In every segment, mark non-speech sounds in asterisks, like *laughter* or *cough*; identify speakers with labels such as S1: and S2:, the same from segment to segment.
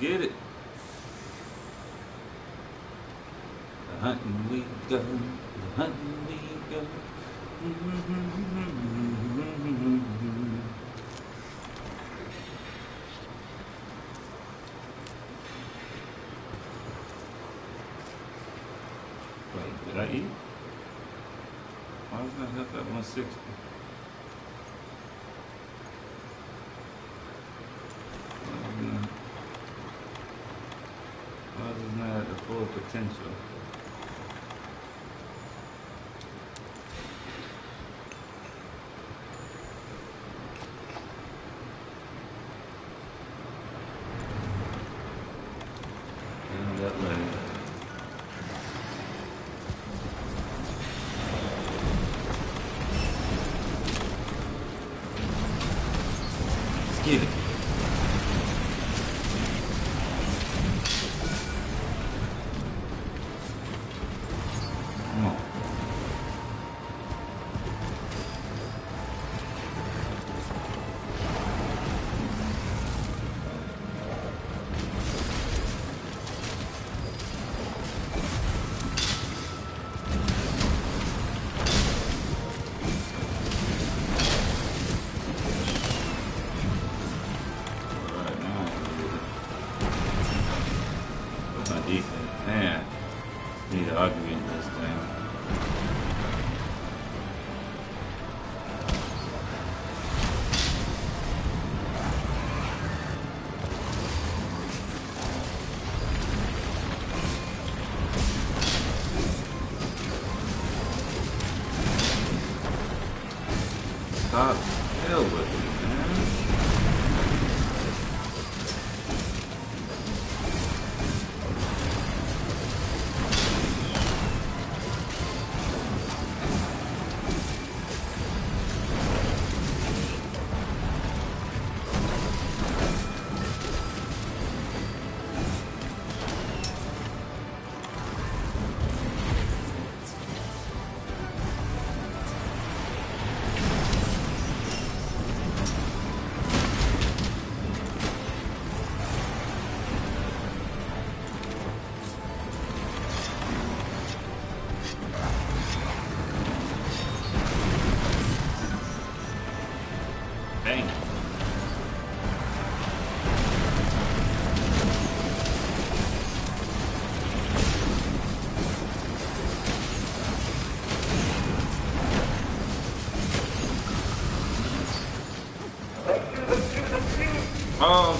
S1: Get it. The hunting we go. The hunting we go. Wait, did I eat? Why was I up at 160? Why isn't that- why isn't that at the full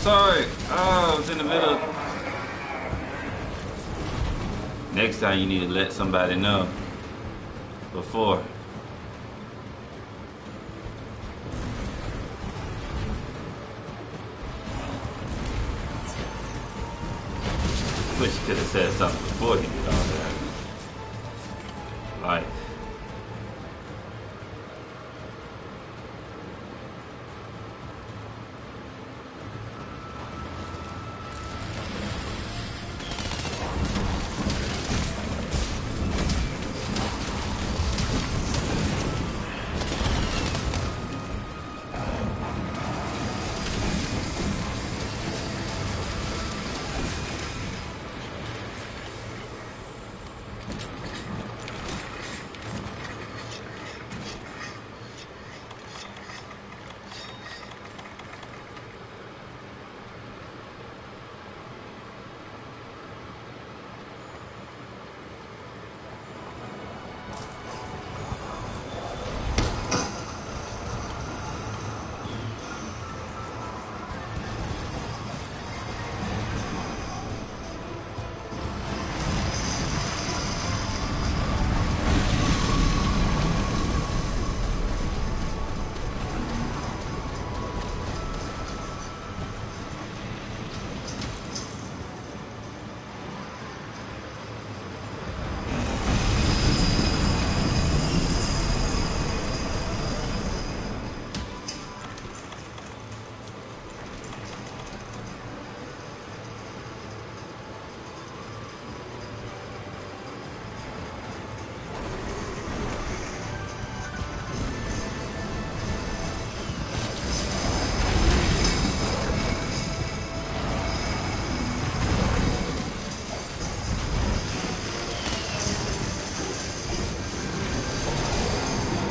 S1: sorry. Oh, I was in the middle. Next time you need to let somebody know before. Wish you could have said something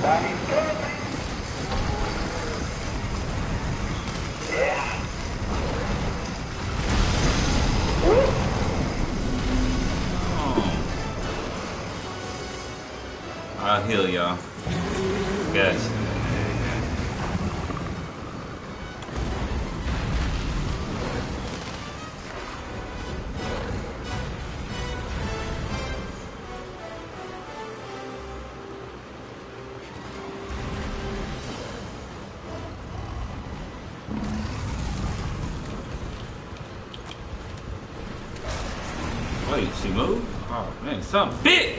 S1: Oh. Some bitch!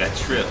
S1: That trip.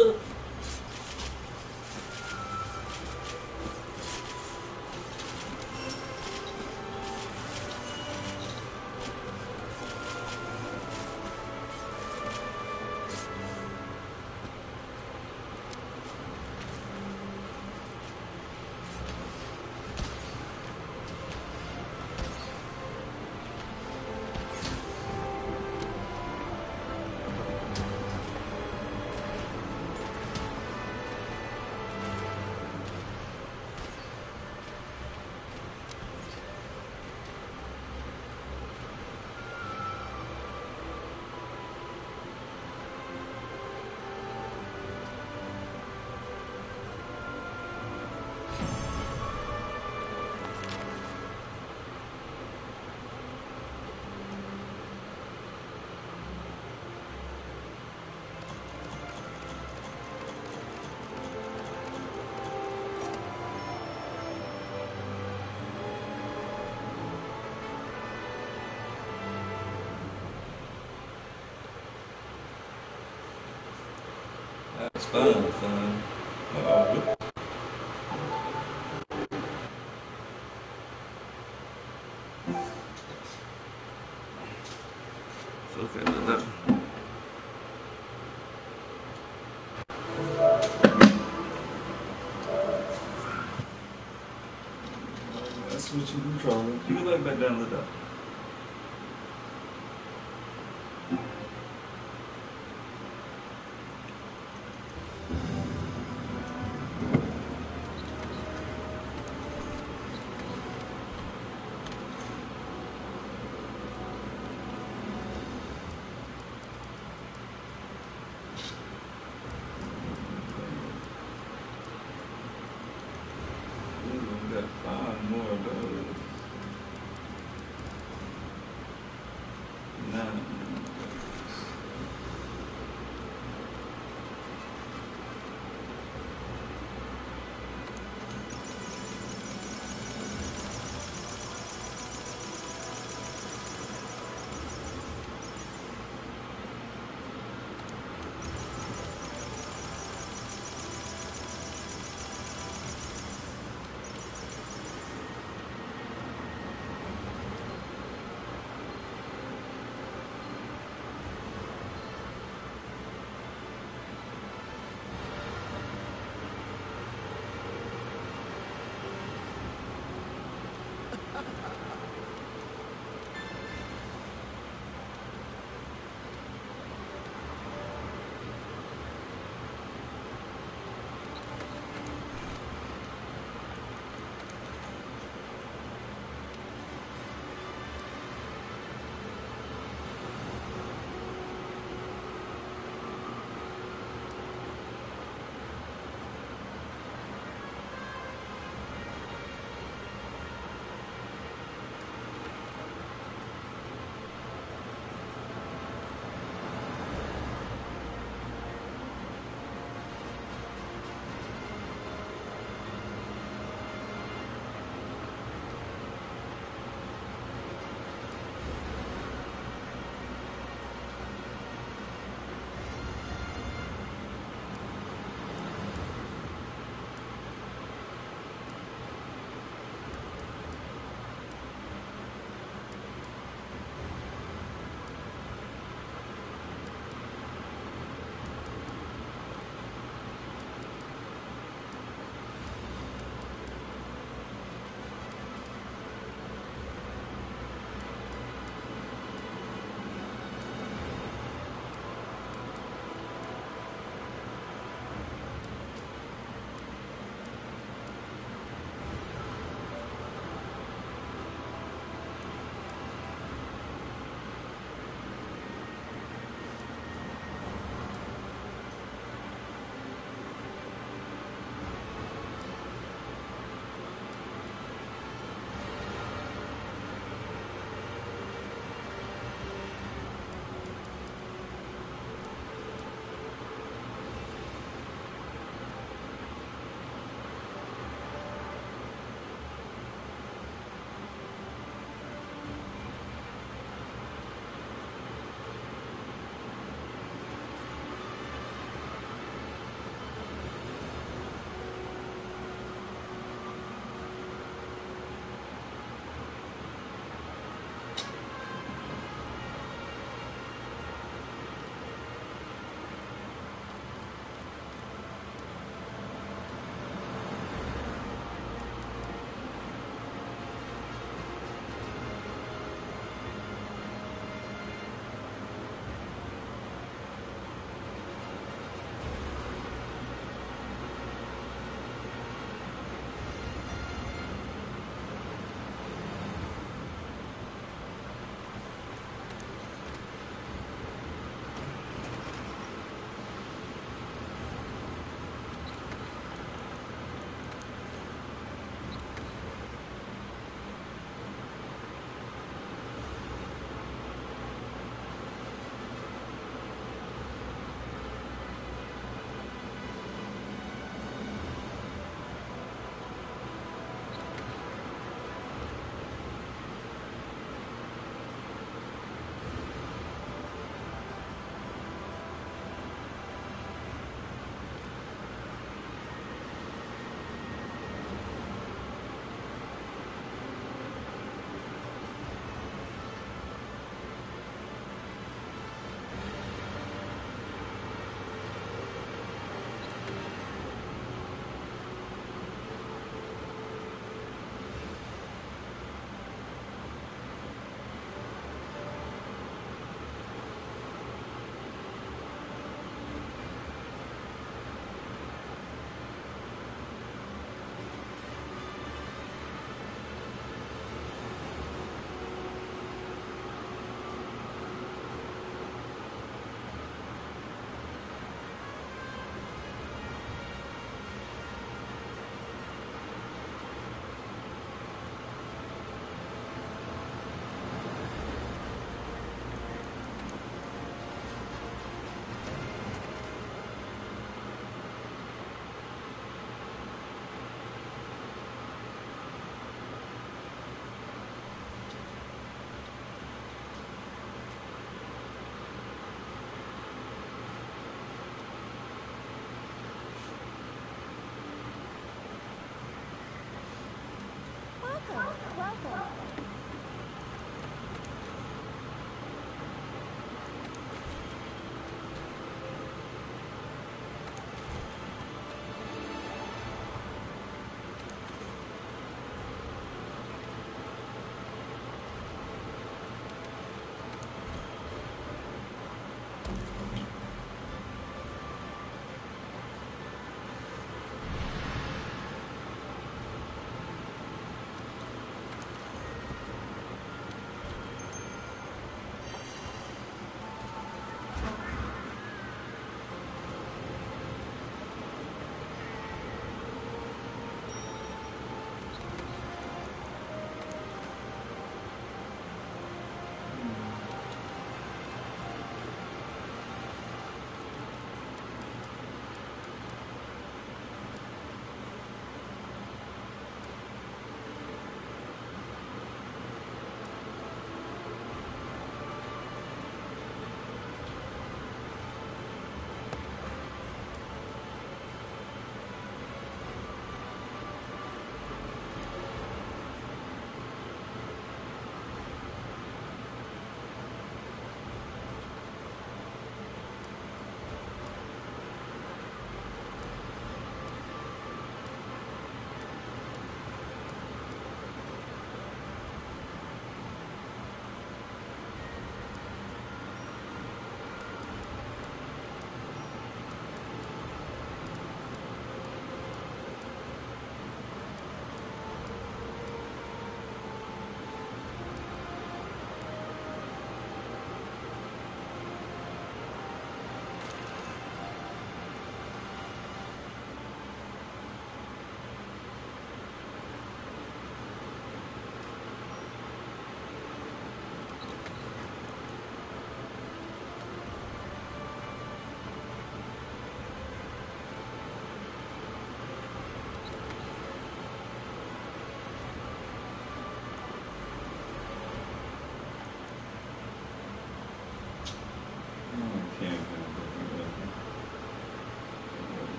S1: う。Oh,
S2: Look at
S1: that's what you controlling. You can go back down the door.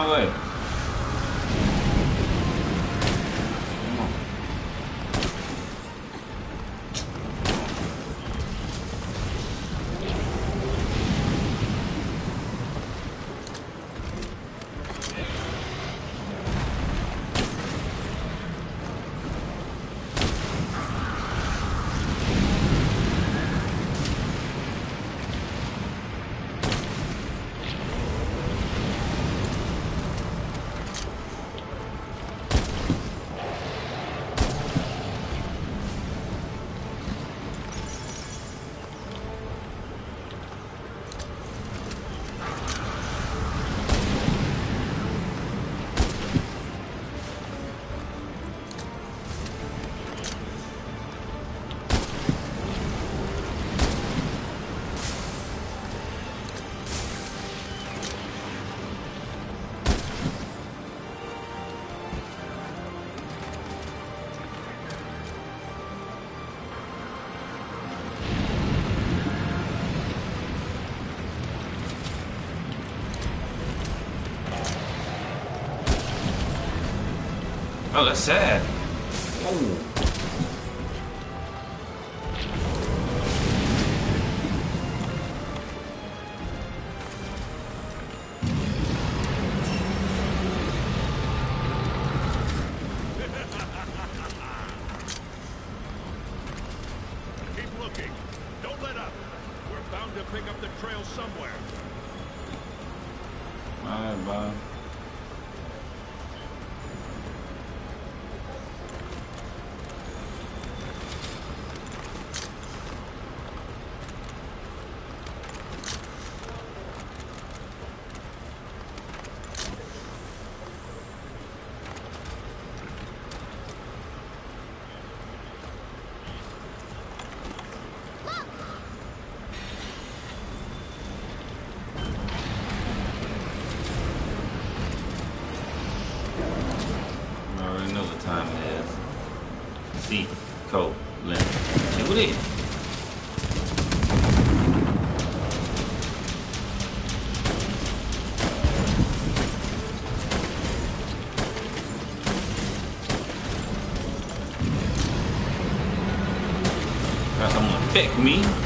S1: Come on, Oh, that's sad. me?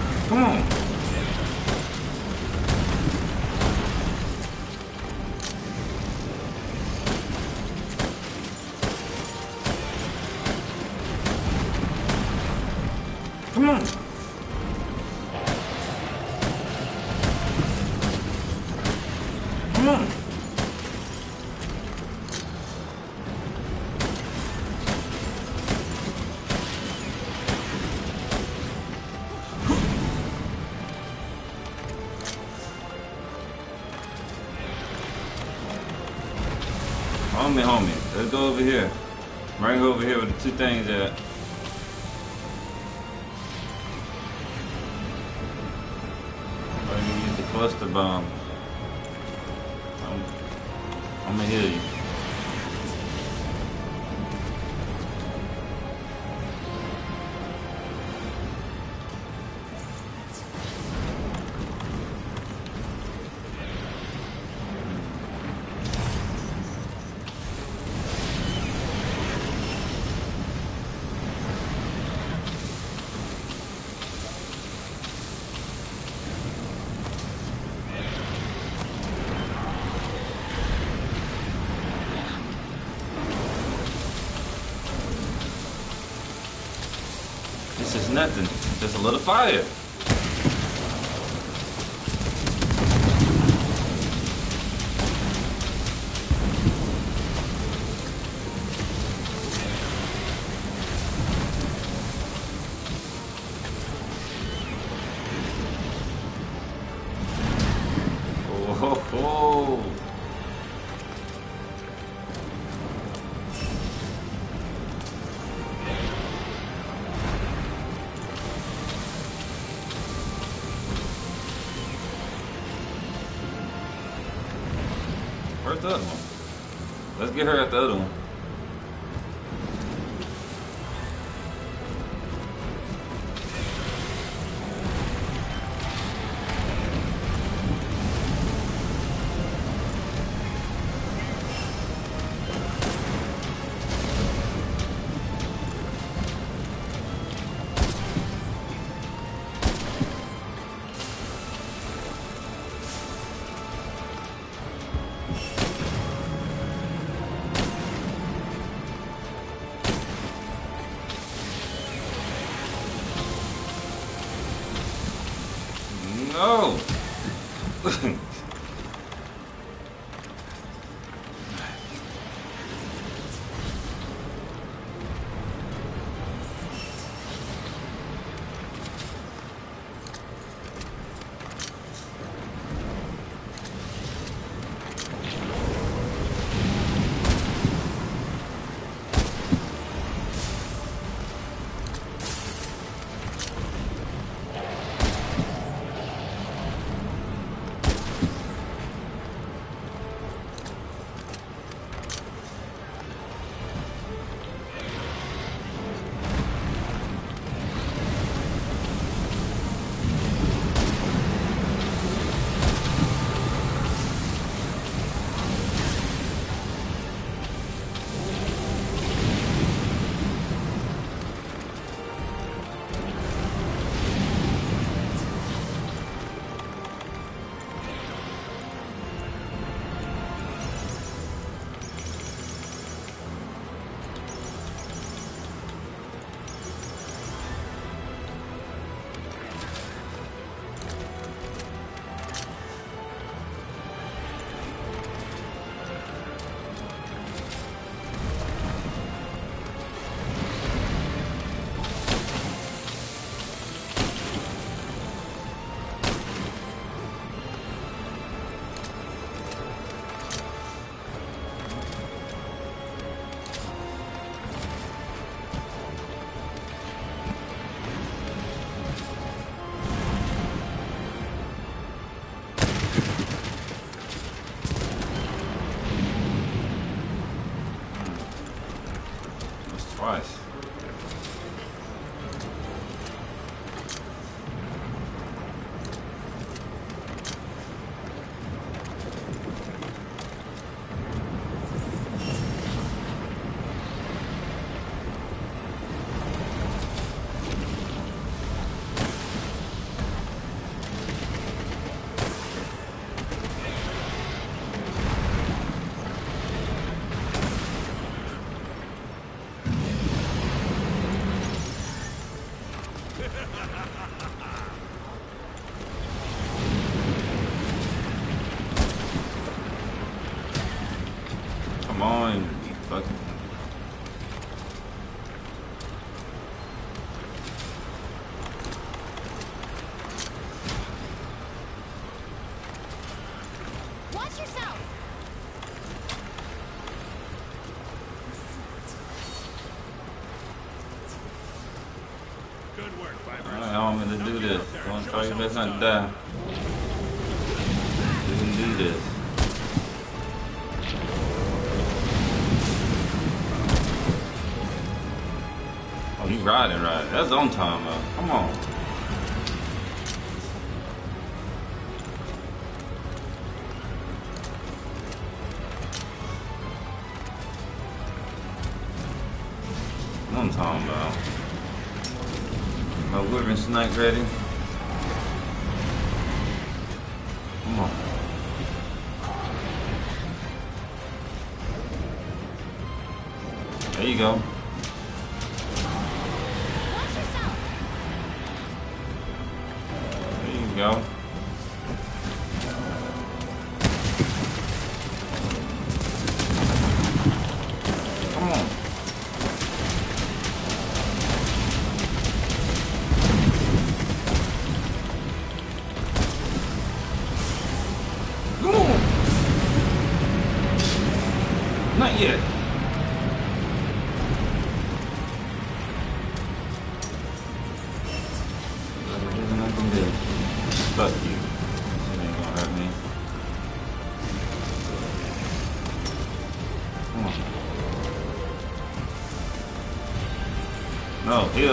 S1: homie homie. Let's go over here. Right over here with the two things that Fall. Oh, you better not die. You can do this. Oh, you riding right. That's on time.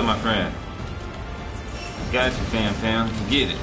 S1: my friend. Got you, fam, fam. Get it.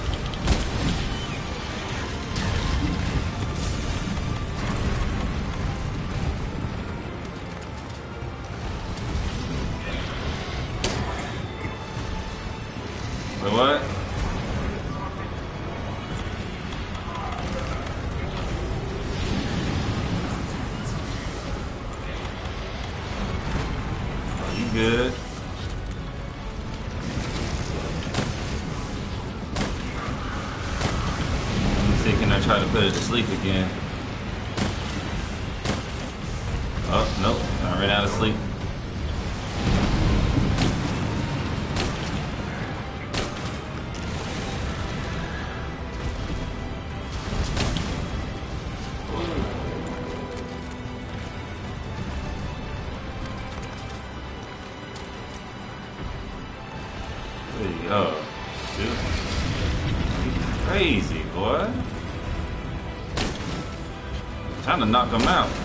S1: knock them out.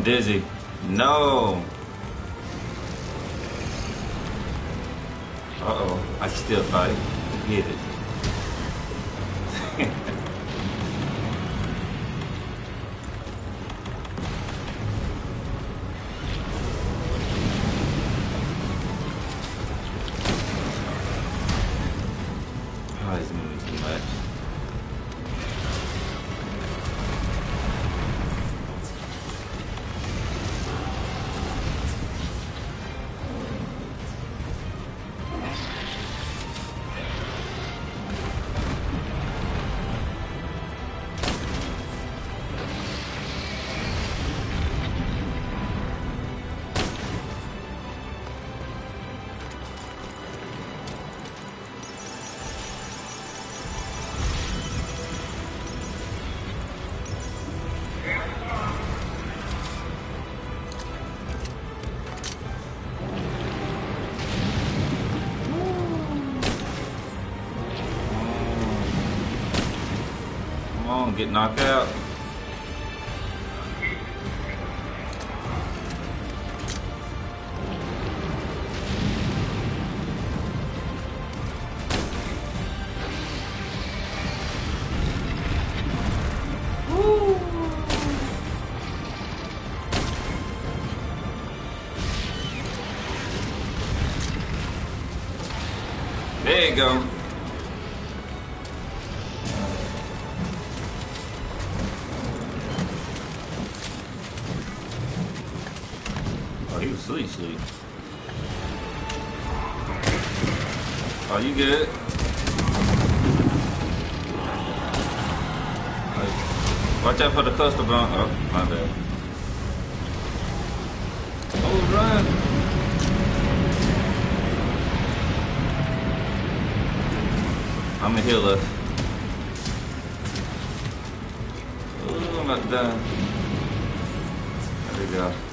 S1: I'm dizzy. Gonna get knocked out. There you go. You good? Watch out for the cluster bomb. Oh, my bad. Oh, run! I'm a healer. Oh, I'm not done. There we go.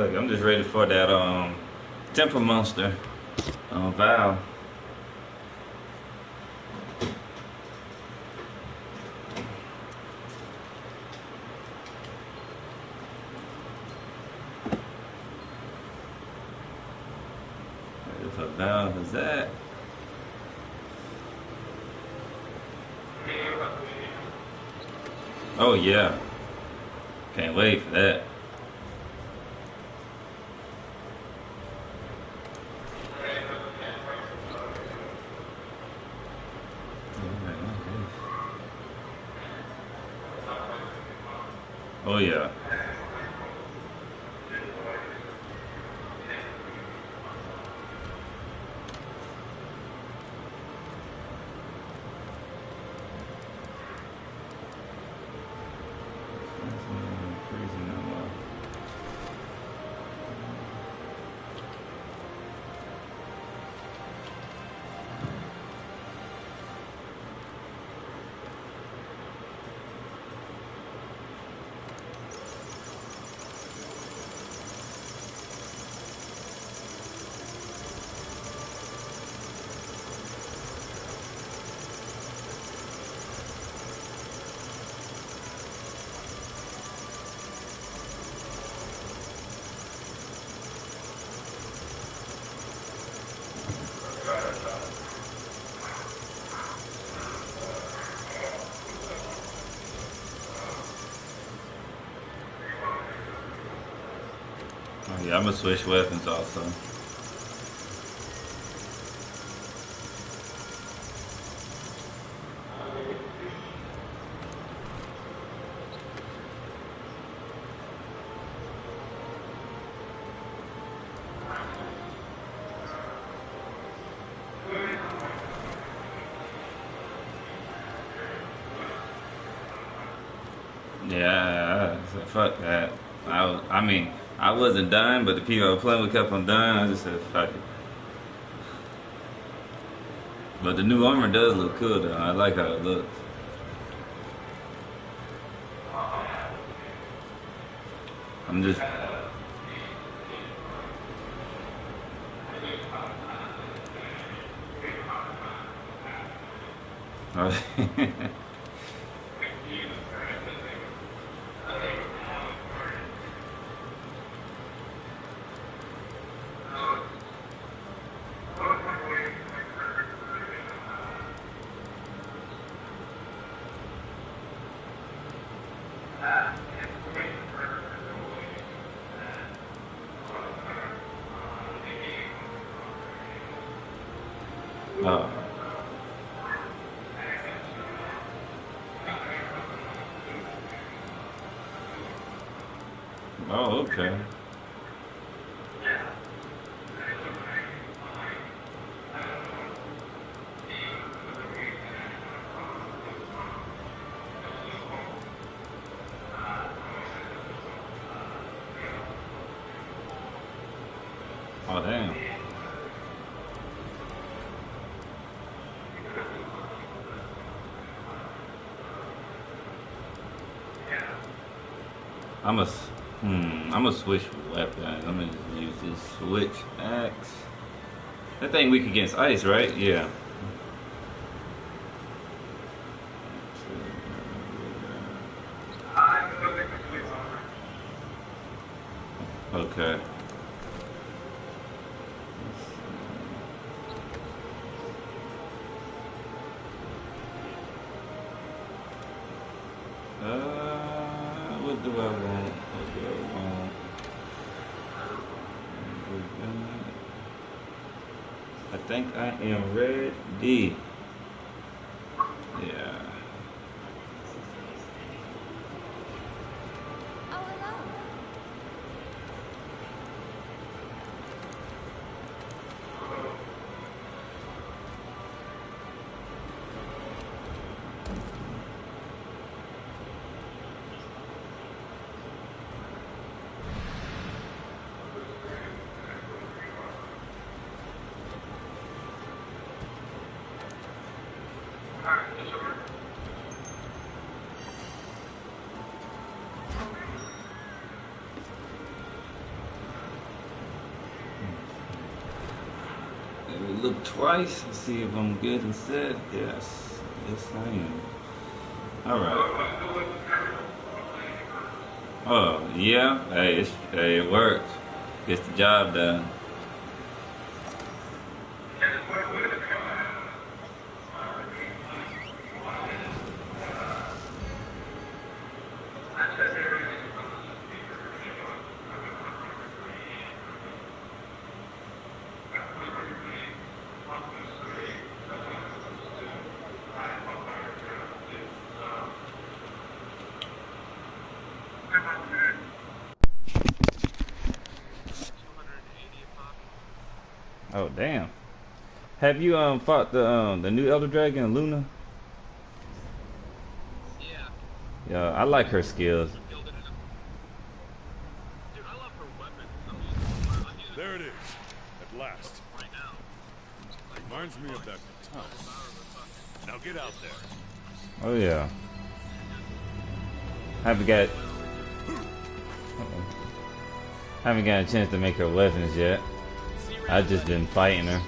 S1: Look, I'm just ready for that um temper monster uh, Val. If a Val is that. Oh yeah. Can't wait for that. Oh yeah. Crazy number. Oh, yeah, I'm gonna switch weapons also. Yeah, I said, fuck that. I, was, I mean, I wasn't done, but the people I was playing with kept on dying. I just said, fuck it. But the new armor does look cool, though. I like how it looks. I'm just. Oh, *laughs* oh. *laughs* Oh, okay. Oh, damn. I'm a, hmm, I'm gonna switch weapon. I'm gonna use this switch axe. That thing weak against ice, right? Yeah. Okay. Uh, what do I want? What do I want? I think I am ready. Yeah.
S3: Oh, hello.
S1: Let me look twice and see if I'm good and set. Yes. Yes, I am. Alright. Oh, yeah. Hey, hey, it works. Gets the job done. Oh, damn. Have you um fought the um the new Elder Dragon, Luna?
S4: Yeah,
S1: Yeah, I like her skills.
S4: Dude, I love her weapon. I'm using, I'm using
S5: There it is. At last.
S4: right now.
S5: Reminds me of that time. Now get out there.
S1: Oh yeah. Haven't got. Uh-oh. Haven't got a chance to make her weapons yet. I've just been fighting her.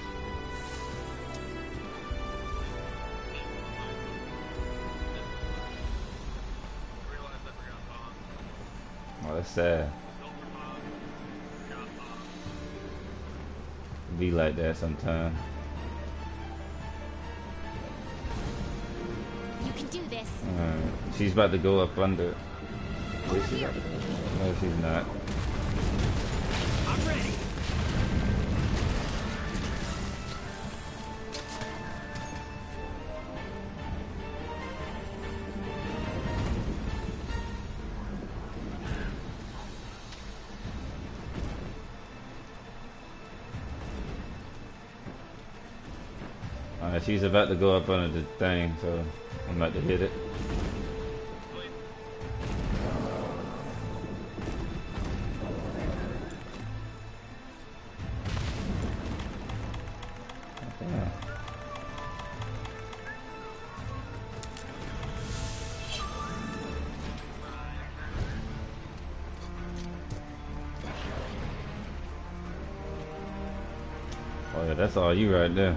S1: Be like that sometime.
S3: You can do this.
S1: Uh, she's about to go up under.
S3: Over here.
S1: about to go? No, she's not. she's about to go up under the thing, so I'm about to hit it.
S4: Oh yeah, that's all you right there.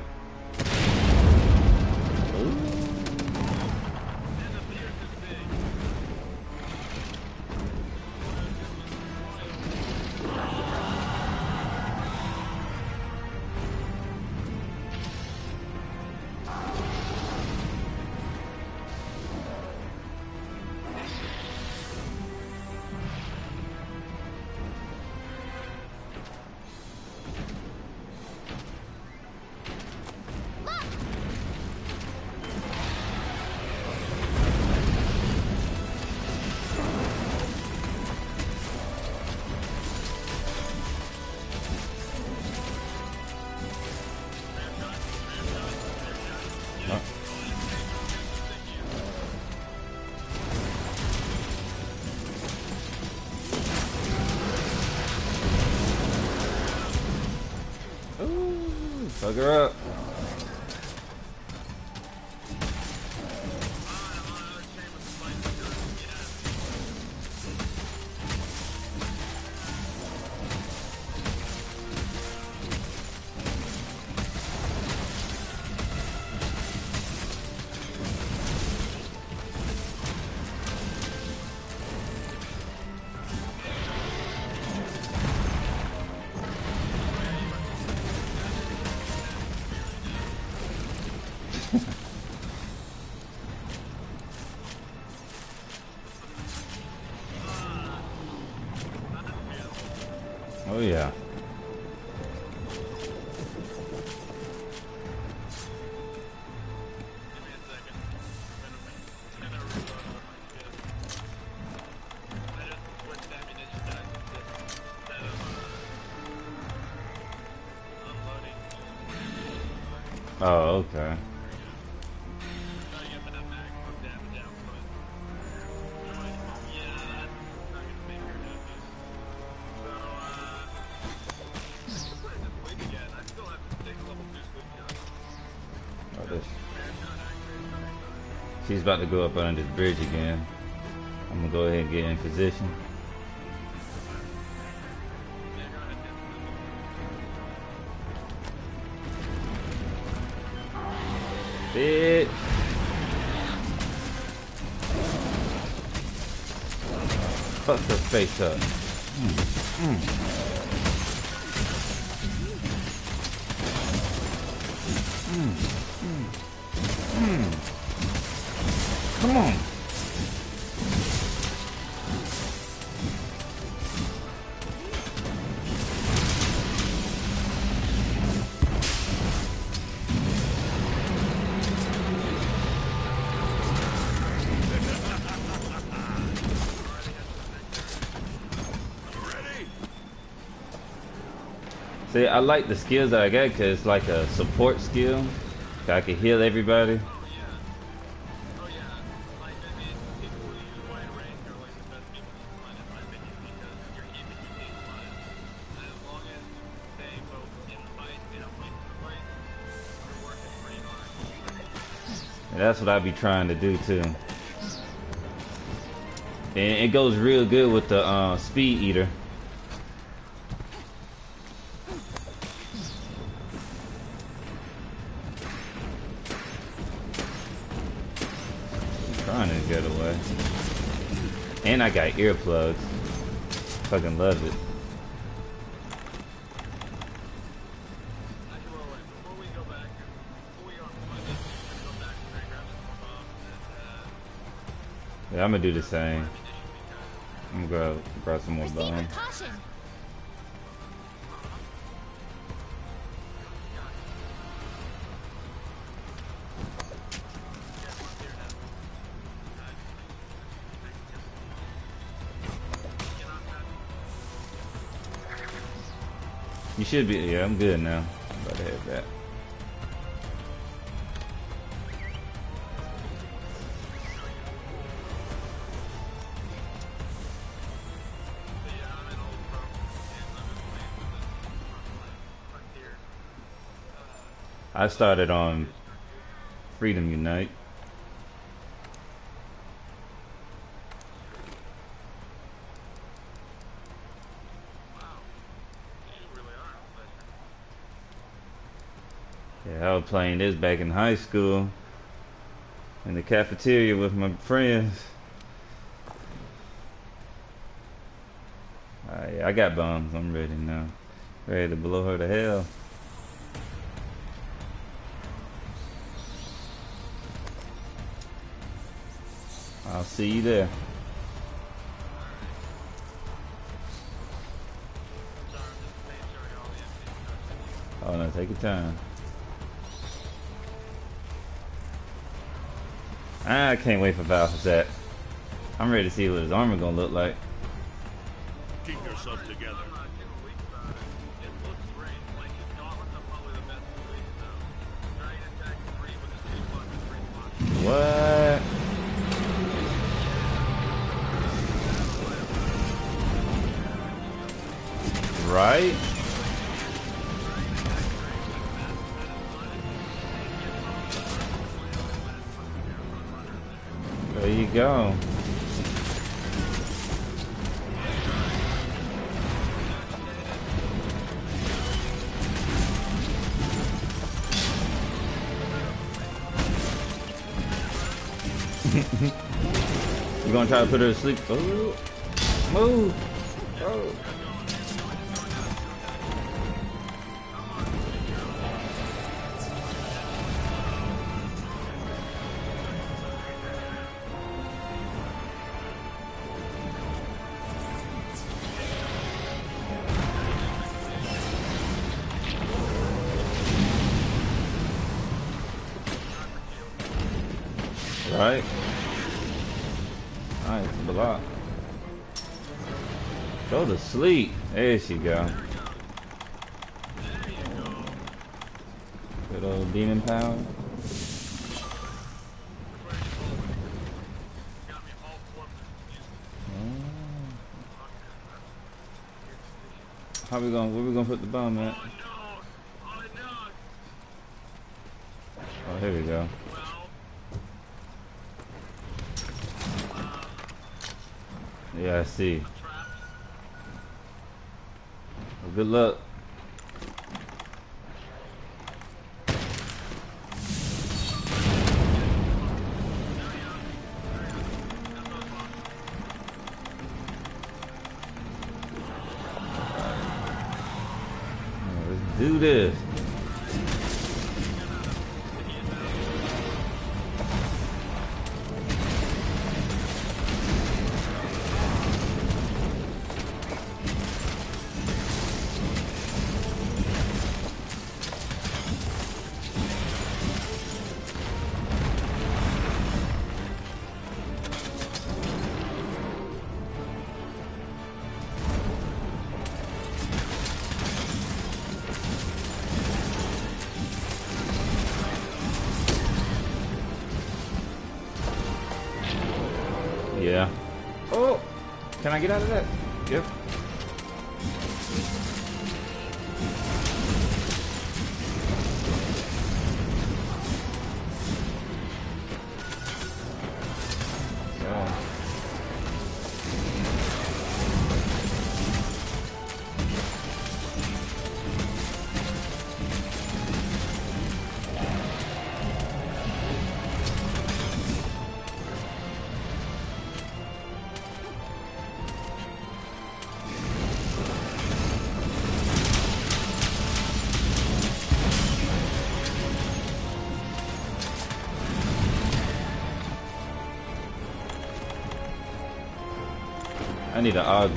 S4: Fuck her up. Oh, okay. She's about to go up under this bridge again. I'm gonna go ahead and get in position. Fuck
S1: uh,
S4: her I like the skills that I got because it's like a support skill. I can heal everybody. And that's what I be trying to do too. And it goes real good with the uh, speed eater. Got earplugs. Fucking love it. Yeah, I'm gonna do the same. I'm gonna grab, grab some more
S3: Proceed
S4: You should be, yeah, I'm good now. About to. I started on Freedom Unite. Playing this back in high school in the cafeteria with my friends. Uh, yeah, I got bombs. I'm ready now. Ready to blow her to hell. I'll see you there. Oh no, take your time. Ah, I can't wait for Val's I'm ready to see what his armor gonna look like.
S1: Keep yourself together.
S4: Go. *laughs* You gonna try to put her to sleep? Oh, move! Oh. Sleep. There she go. Good old demon power. How we gonna where we gonna put the bomb at?
S6: Oh.
S4: Oh here we go. Yeah, I see. Well, good luck. I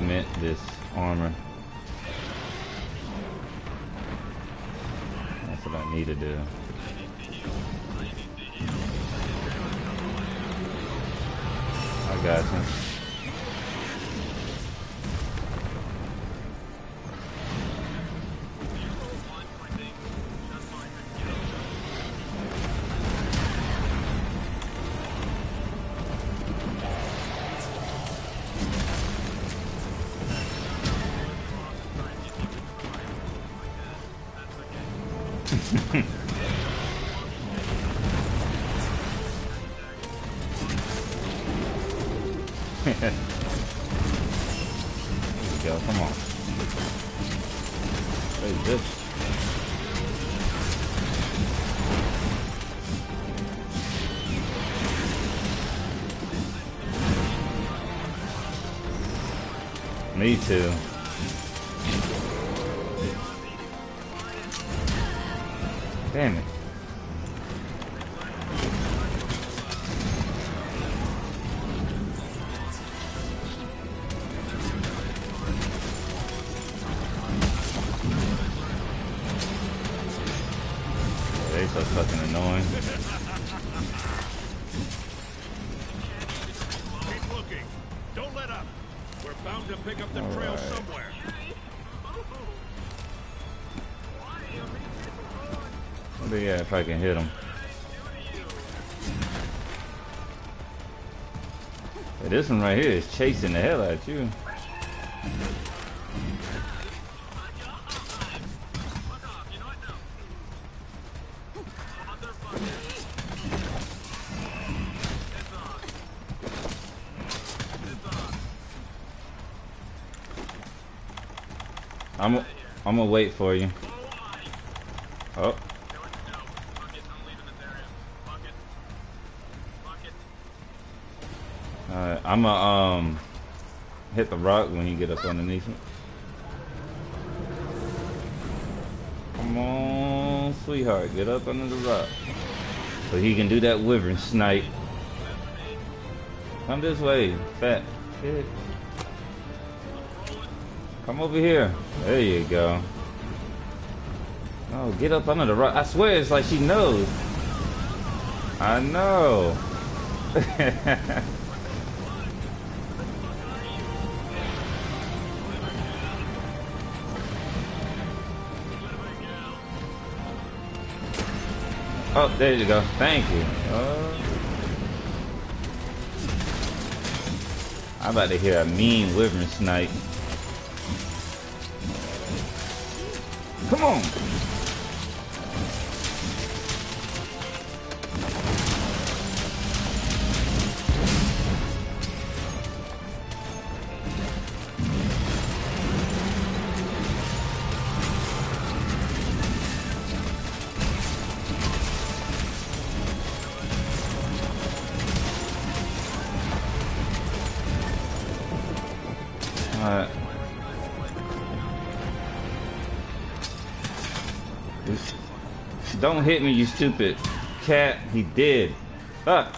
S1: if I can hit him. Yeah, this one right here is chasing the hell out you. I'm I'm gonna wait for you. Hit the rock when you get up underneath it. Come on, sweetheart, get up under the rock. So he can do that wyvern snipe. Come this way, fat kid. Come over here. There you go. Oh, get up under the rock. I swear it's like she knows. I know. *laughs* oh, there you go. Thank you. Oh. I'm about to hear a mean wyvern snipe. Come on. Don't hit me, you stupid cat. He did. Fuck.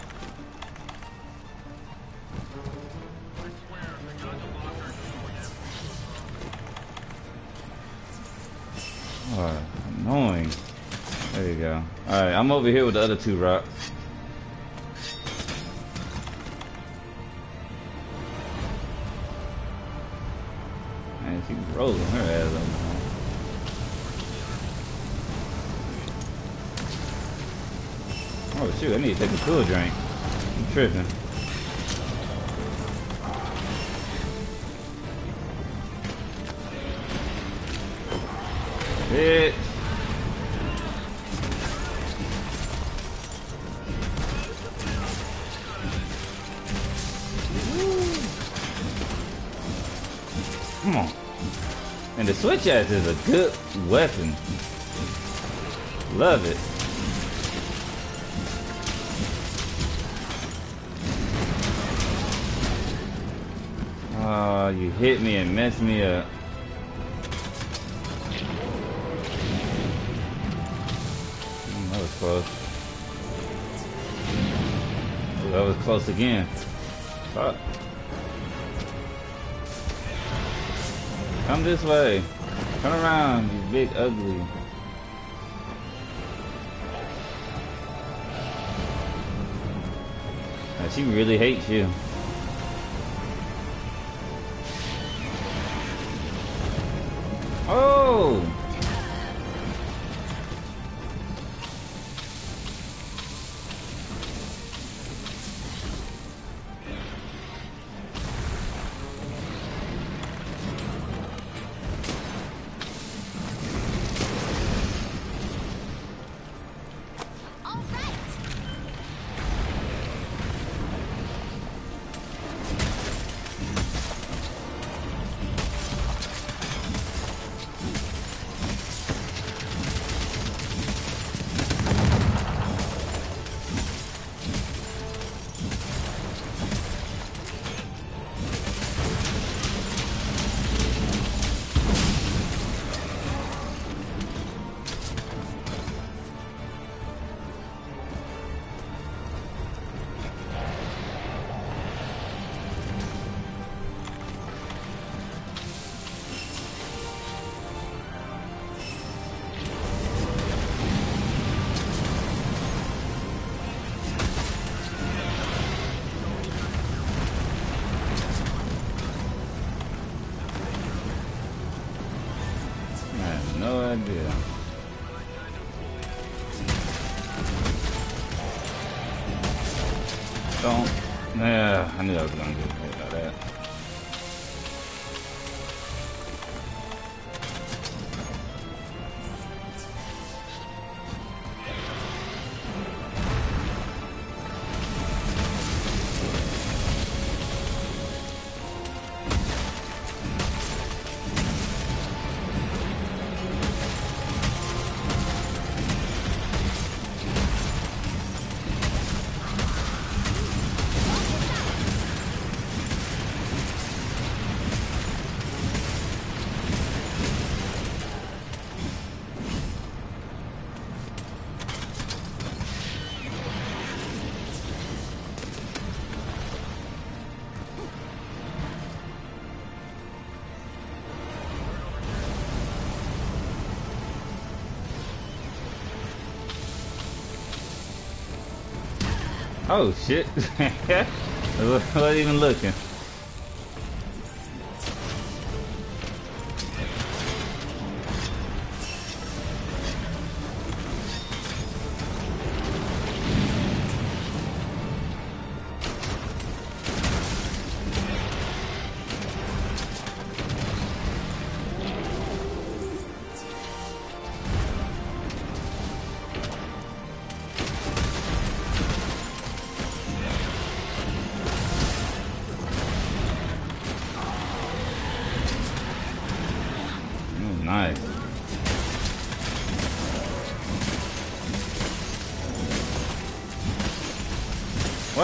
S1: Oh, annoying. There you go. Alright, I'm over here with the other two rocks. Shoot, I need to take a cool drink. I'm tripping. Bitch. Come on. And the switch axe is a good weapon. Love it. Hit me and messed me up. Mm, that was close. Ooh, that was close again. Fuck. Come this way. Turn around, you big ugly. Now, she really hates you. Oh shit. *laughs* I wasn't even looking.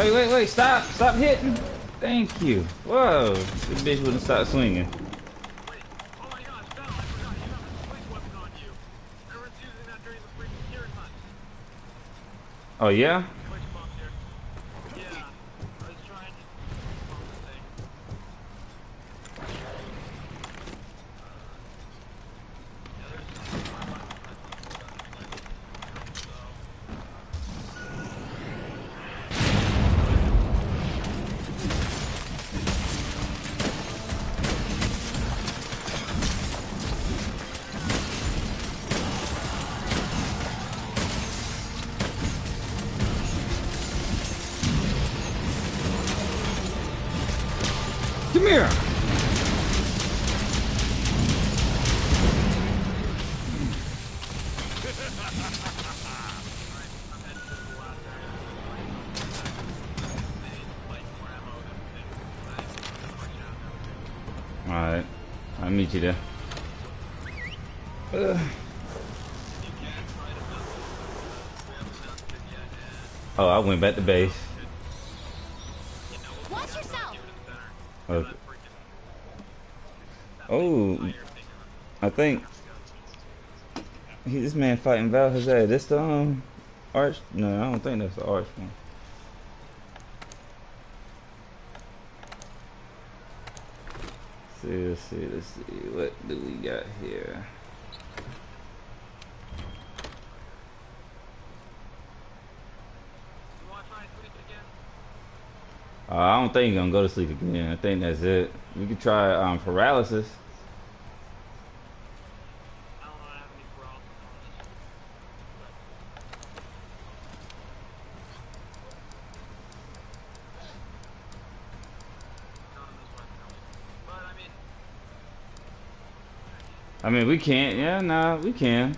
S1: Wait, wait, wait, stop, stop hitting. Thank you. Whoa, this bitch wouldn't stop swinging.
S4: Oh my
S1: went back to base.
S3: Watch yourself.
S1: Okay. Oh, I think he, this man fighting Vaal Hazak. This the um arch? No, I don't think that's the arch one. see, let's see, let's see. What do we got here?
S4: You want to try and sleep again?
S1: Uh, I don't think he's gonna go to sleep again. I think that's it. We could try um paralysis.
S4: I mean,
S1: we can't. Yeah, nah, we can.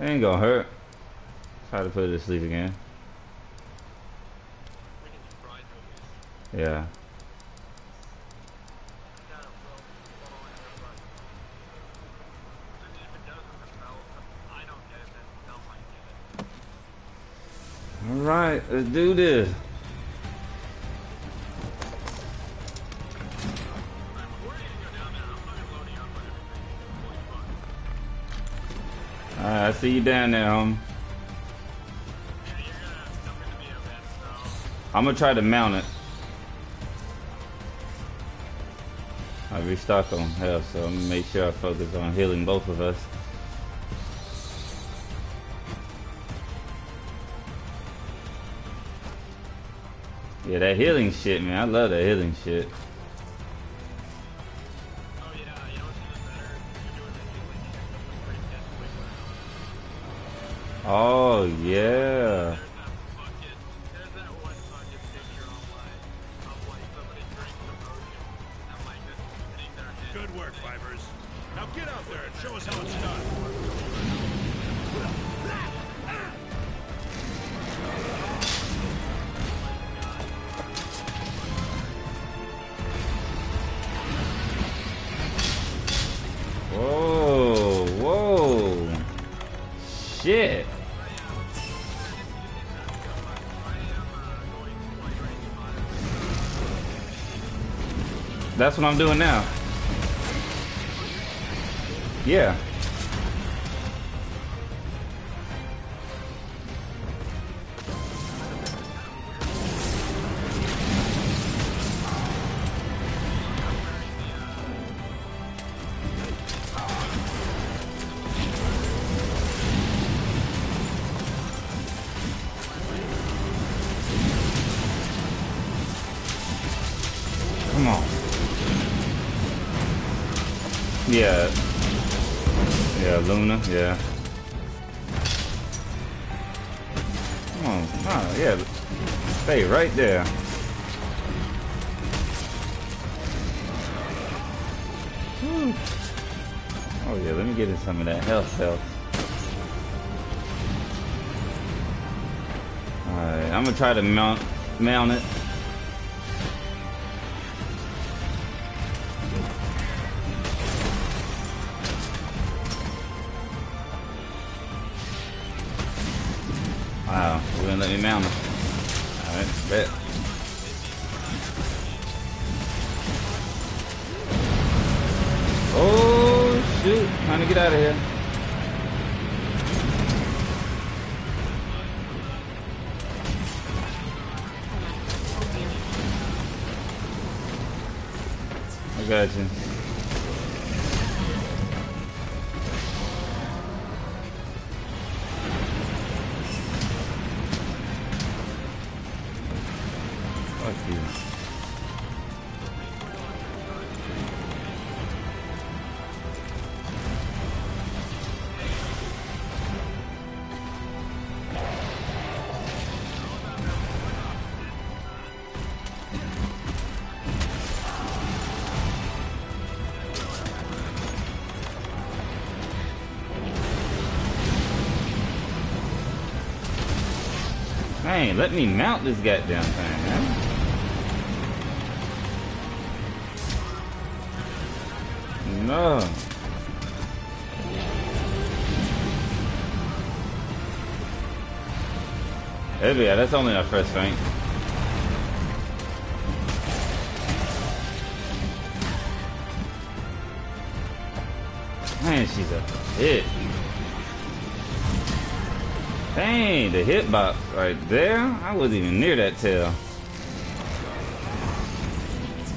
S1: It ain't gonna hurt. Try to put it to sleep again. All right, let's do this.
S4: We're gonna go down there. I'm fucking loading up on everything. Holy fuck.
S1: All right, I see you down there, homie.
S4: Yeah, you're gonna jump into me a bit, so.
S1: I'm gonna try to mount it. Restock on health, so I'm gonna make sure I focus on healing both of us. Yeah, that healing shit, man. I love that healing shit.
S4: Oh yeah, That's what I'm doing now. Yeah. That health health. Alright, I'm gonna try to mount mount it. Wow, we wouldn't let mount it. Bet. Oh shoot, trying to get out of here. I got you. Let me mount this goddamn thing, man. No. Maybe, yeah, that's only our first rank. Man, she's a hit. Dang, the hitbox right there. I wasn't even near that tail.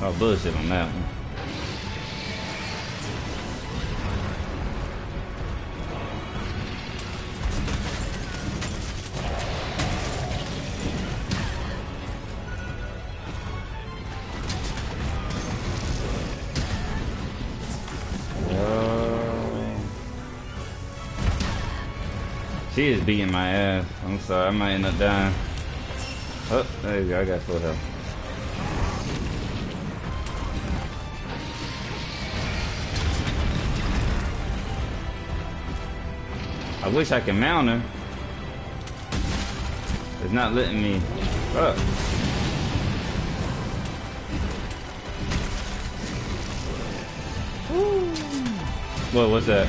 S4: Oh, bullshit on that one. She is beating my ass. I'm sorry, I might end up dying. Oh, there you go, I got full health. I wish I could mount her. It's not letting me. Oh. Fuck. What was that?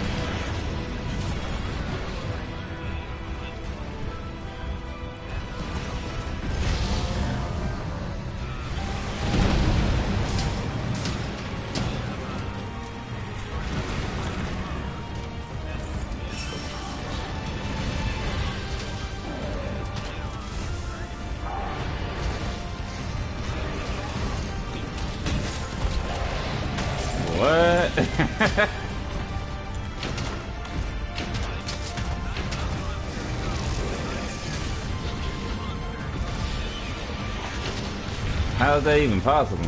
S4: is that even possible?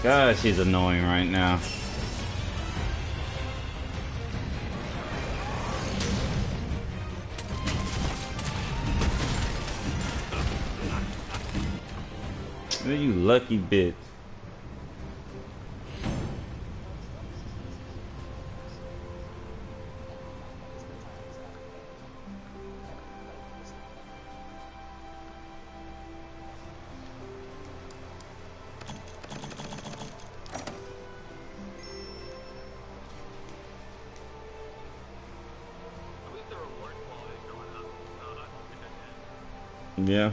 S1: God, she's annoying right now.
S4: No, not
S1: Yeah.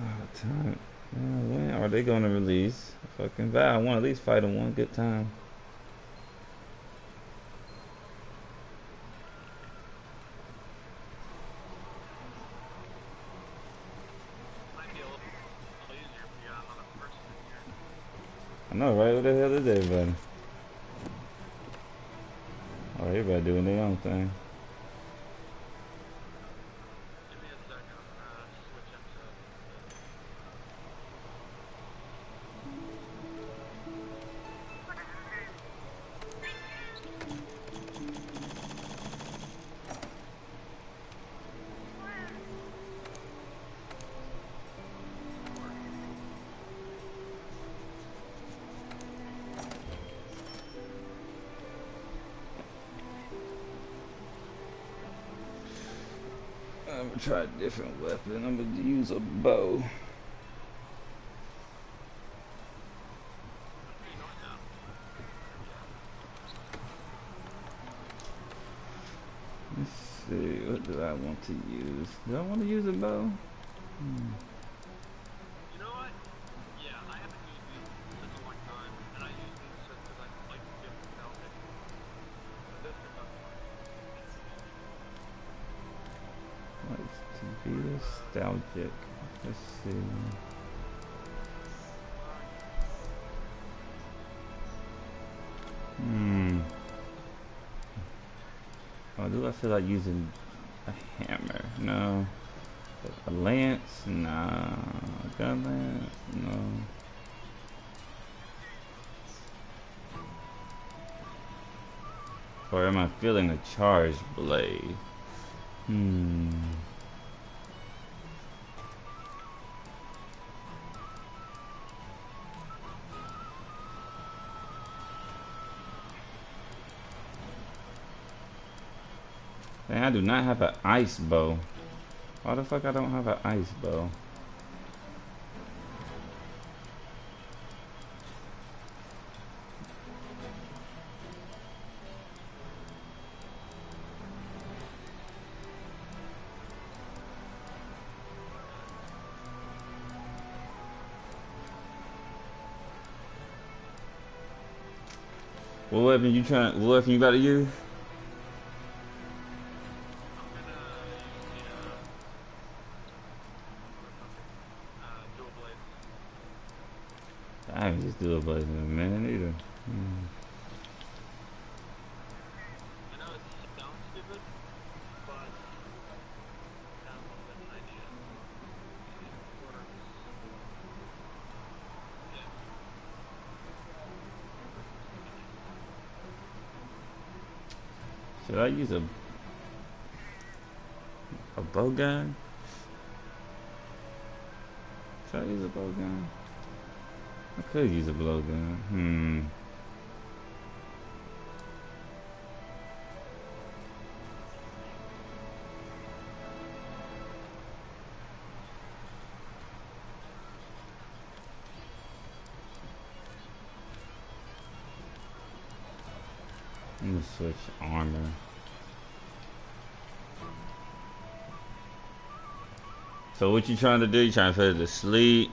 S1: Oh, time. Yeah, when are they gonna release? I want to at least fight them one good time.
S4: Gonna
S1: try a different weapon. I'm gonna use a bow. Let's see, what do I want to use? Do I want to use a bow? Hmm.
S4: You know what? Yeah, I haven't used these in such a long time, and I use these just because I like to get the outfit. This is not
S1: What's to be nostalgic? Let's see. Hmm. Oh, do I feel like using a hammer? No. A lance? Nah. A gun lance? No. Or am I feeling a charged blade? Hmm. I do not have an ice bow. Why the fuck I don't have an ice bow? What weapon you trying? What weapon you about to use?
S4: Mm. of the idea. It works. Yeah.
S1: Should I use a a bow gun? Should I use a bow gun? Could use a blow gun. Hmm. I'm gonna switch armor. So what you trying to do? You trying to put it to sleep?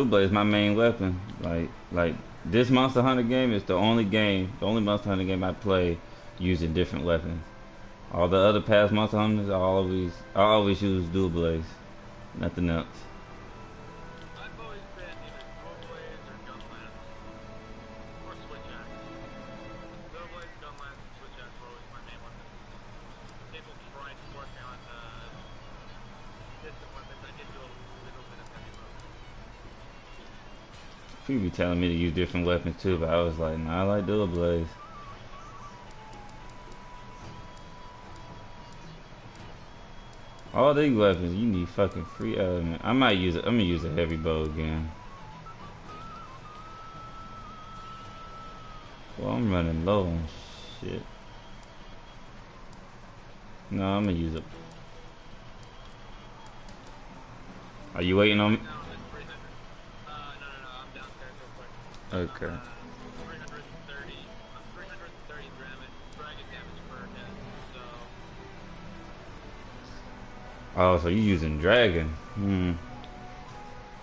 S1: Dual blade is my main weapon. Like like this Monster Hunter game is the only game, the only Monster Hunter game I play using different weapons. All the other past Monster Hunters, I always I always use dual blades, nothing else. Telling me to use different weapons too, but I was like, nah, I like dual blades. All these weapons, you need fucking free element. I might use it. I'm gonna use a heavy bow again. Well, I'm running low on shit. No, I'm gonna use it. Are you waiting on me?
S4: Now it's 300. Uh, no, no, no, I'm downstairs real quick.
S1: Okay.
S4: Uh, 330. I'm 330 damage, dragon damage per hit. So,
S1: Oh, so you're using dragon? Hmm.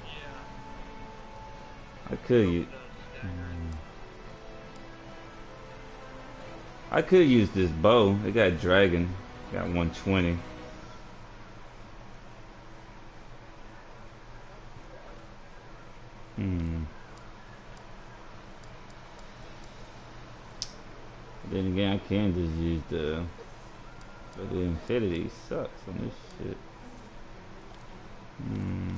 S4: yeah.
S1: I could use.
S4: Stagger.
S1: I could use this bow. It got dragon. Got 120. Then again, I can just use the. But the infinity sucks on this shit. Hmm.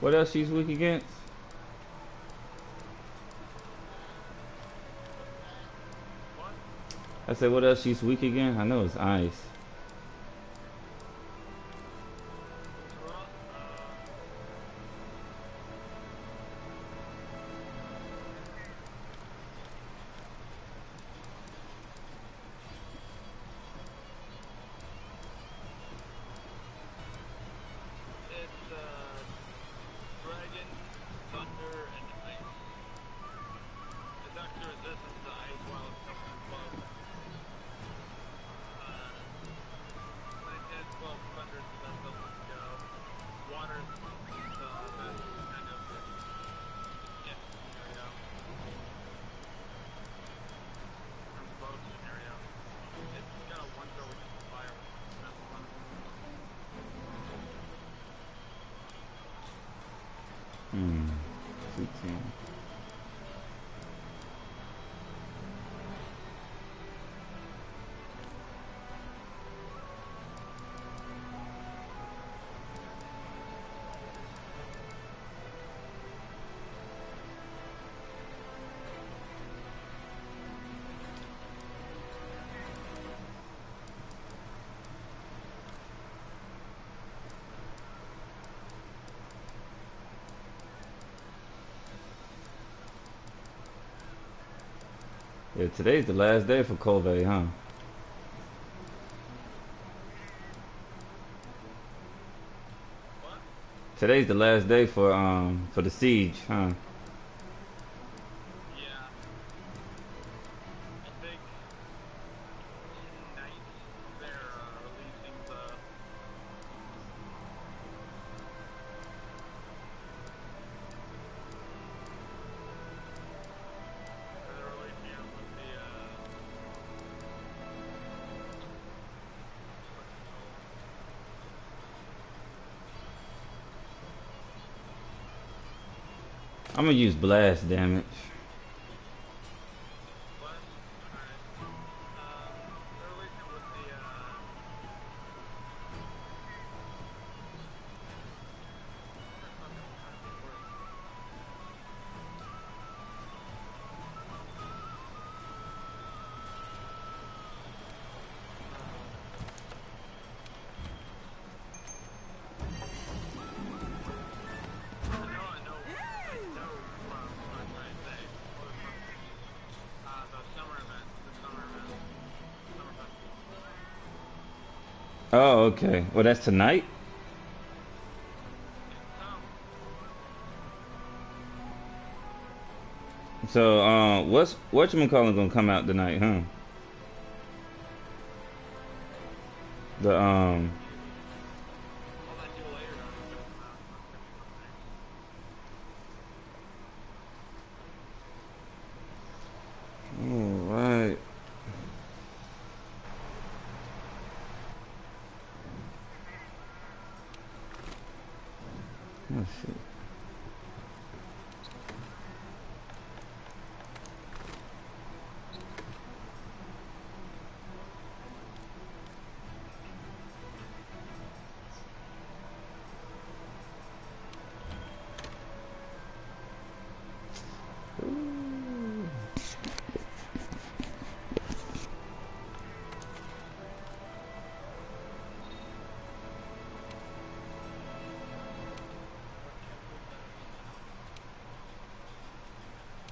S1: What else she's weak against? I said, what else she's weak against? I know
S4: it's ice.
S1: Today's the last day for Kulve, huh?
S4: What?
S1: Today's the last day for um for the siege, huh? Gonna use blast damage. Okay. Well, that's tonight? So, uh, what's whatchamacallit gonna come out tonight, huh? The, um...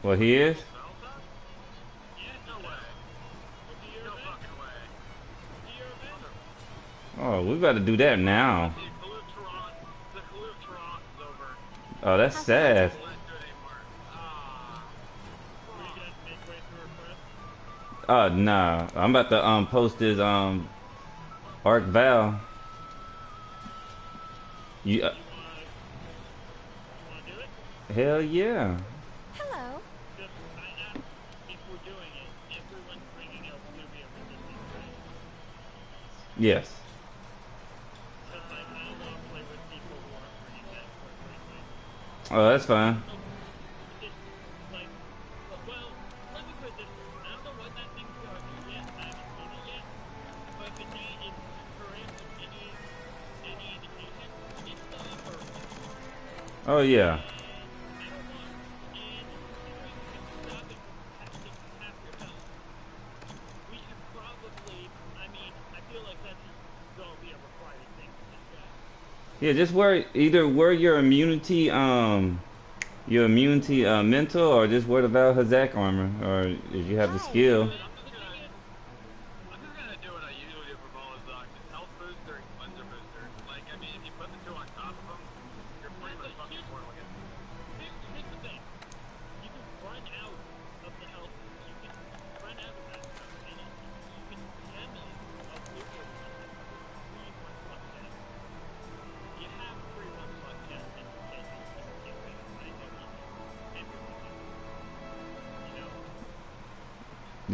S1: What he is?
S4: No way. No fucking way.
S1: Oh, we got to do that now.
S4: The Kalutron, the Kalutron is over.
S1: Oh, that's sad.
S4: Let's do it anymore.
S7: Were you guys midway through a quest?
S1: Oh nah, I'm about to um post his um Arc Val. You uh,
S7: You wanna, you wanna do it?
S1: hell yeah.
S7: Indication, it's the first.
S1: Oh yeah.
S7: I don't want, and considering we can stop it from happening half your health, we should probably, I mean, I feel like that's just going to be a required thing for this guy.
S1: Yeah, just wear either wear your immunity um your immunity uh, mantle or just wear the Vaal Hazak armor or if you have the skill.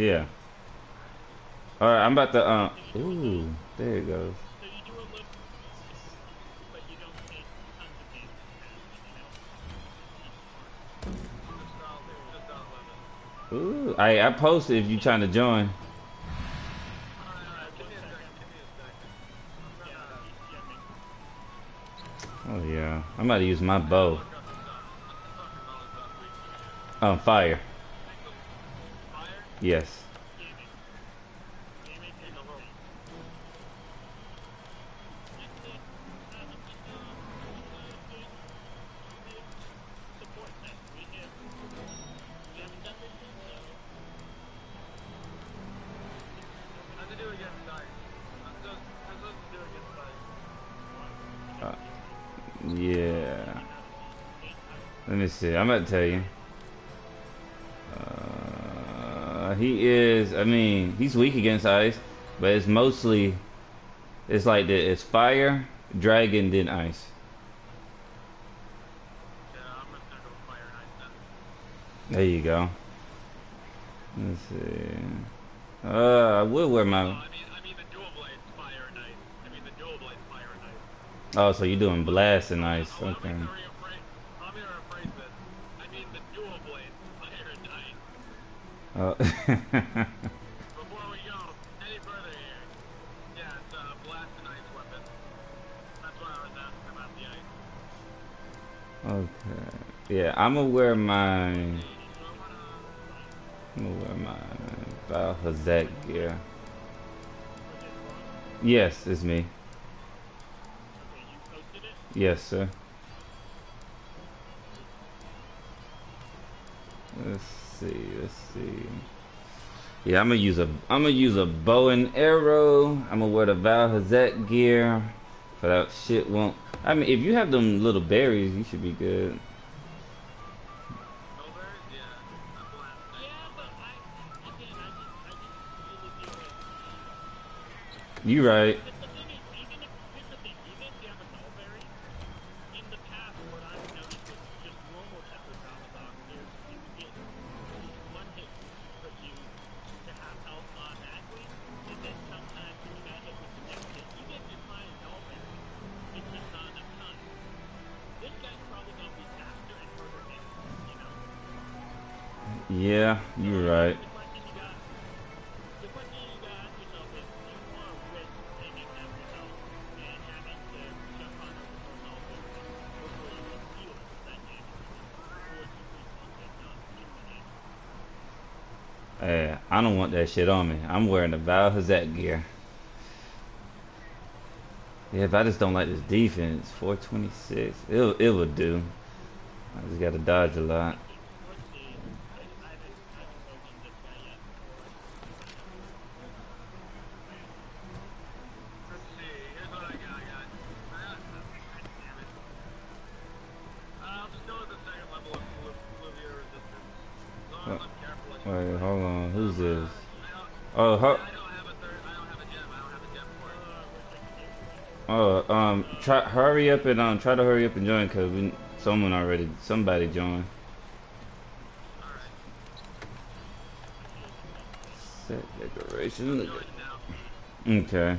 S1: Yeah. All right, I'm about to uh ooh, there it goes.
S7: You do a little, but you don't take tons of damage from that, you know?
S4: Just dial, just dial 11.
S1: Ooh, I I posted if you trying to join.
S4: Alright, alright, give me a second, give me a second. I'm
S1: Oh yeah, I'm about to use my bow. On
S4: up against Dire? Uh,
S1: yeah. Let me see. I'm about to tell you. He is. I mean, he's weak against ice, but it's mostly. It's like the, it's fire, dragon, then ice.
S4: Yeah, I'm gonna go Fire and Ice.
S1: There you go. Let's see. Uh, I would wear my.
S4: Oh, I mean, I mean the dual blades Fire and Ice. I mean the dual blades Fire and Ice.
S1: Oh, so you're doing blast and ice. Okay.
S4: let me rephrase, let me rephrase this. I mean the dual blades Fire and Ice.
S1: Oh.
S4: Before we go any further here, yeah, it's a blast and ice weapon. That's why I was asking about the ice.
S1: Uh, *laughs* okay. Yeah, I'm gonna wear my.
S4: I'm gonna
S1: wear my Vaal gear. Yes, it's me. Yes, sir. Let's see. Yeah, I'm gonna use a. I'm gonna use a bow and arrow. I'm gonna wear the Vaal Hazak gear. So that shit won't. I mean, if you have them little berries, you should be good. You
S7: Yeah,
S4: that
S7: shit on me. I'm wearing the Vaal gear. Yeah, if I just don't like this defense, 426, it it will do. I just
S1: got to dodge a
S7: lot. try hurry up and um try to hurry up and join because we someone already somebody joined. Set decoration. Okay.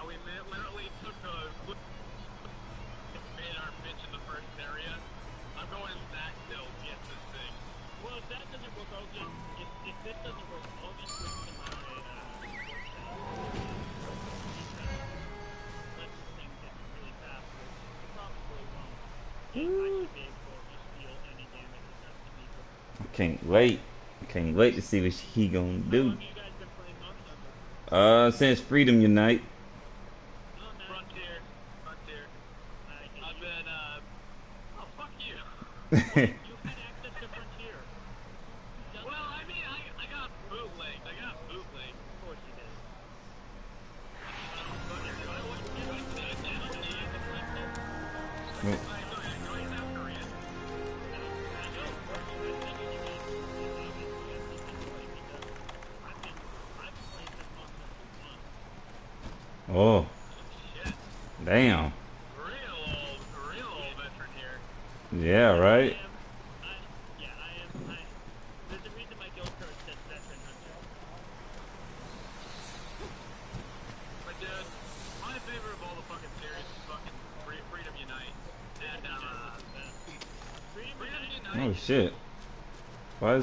S7: wait. Can't wait to see what he gonna do. Uh, since Freedom Unite,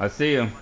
S4: I
S7: see him.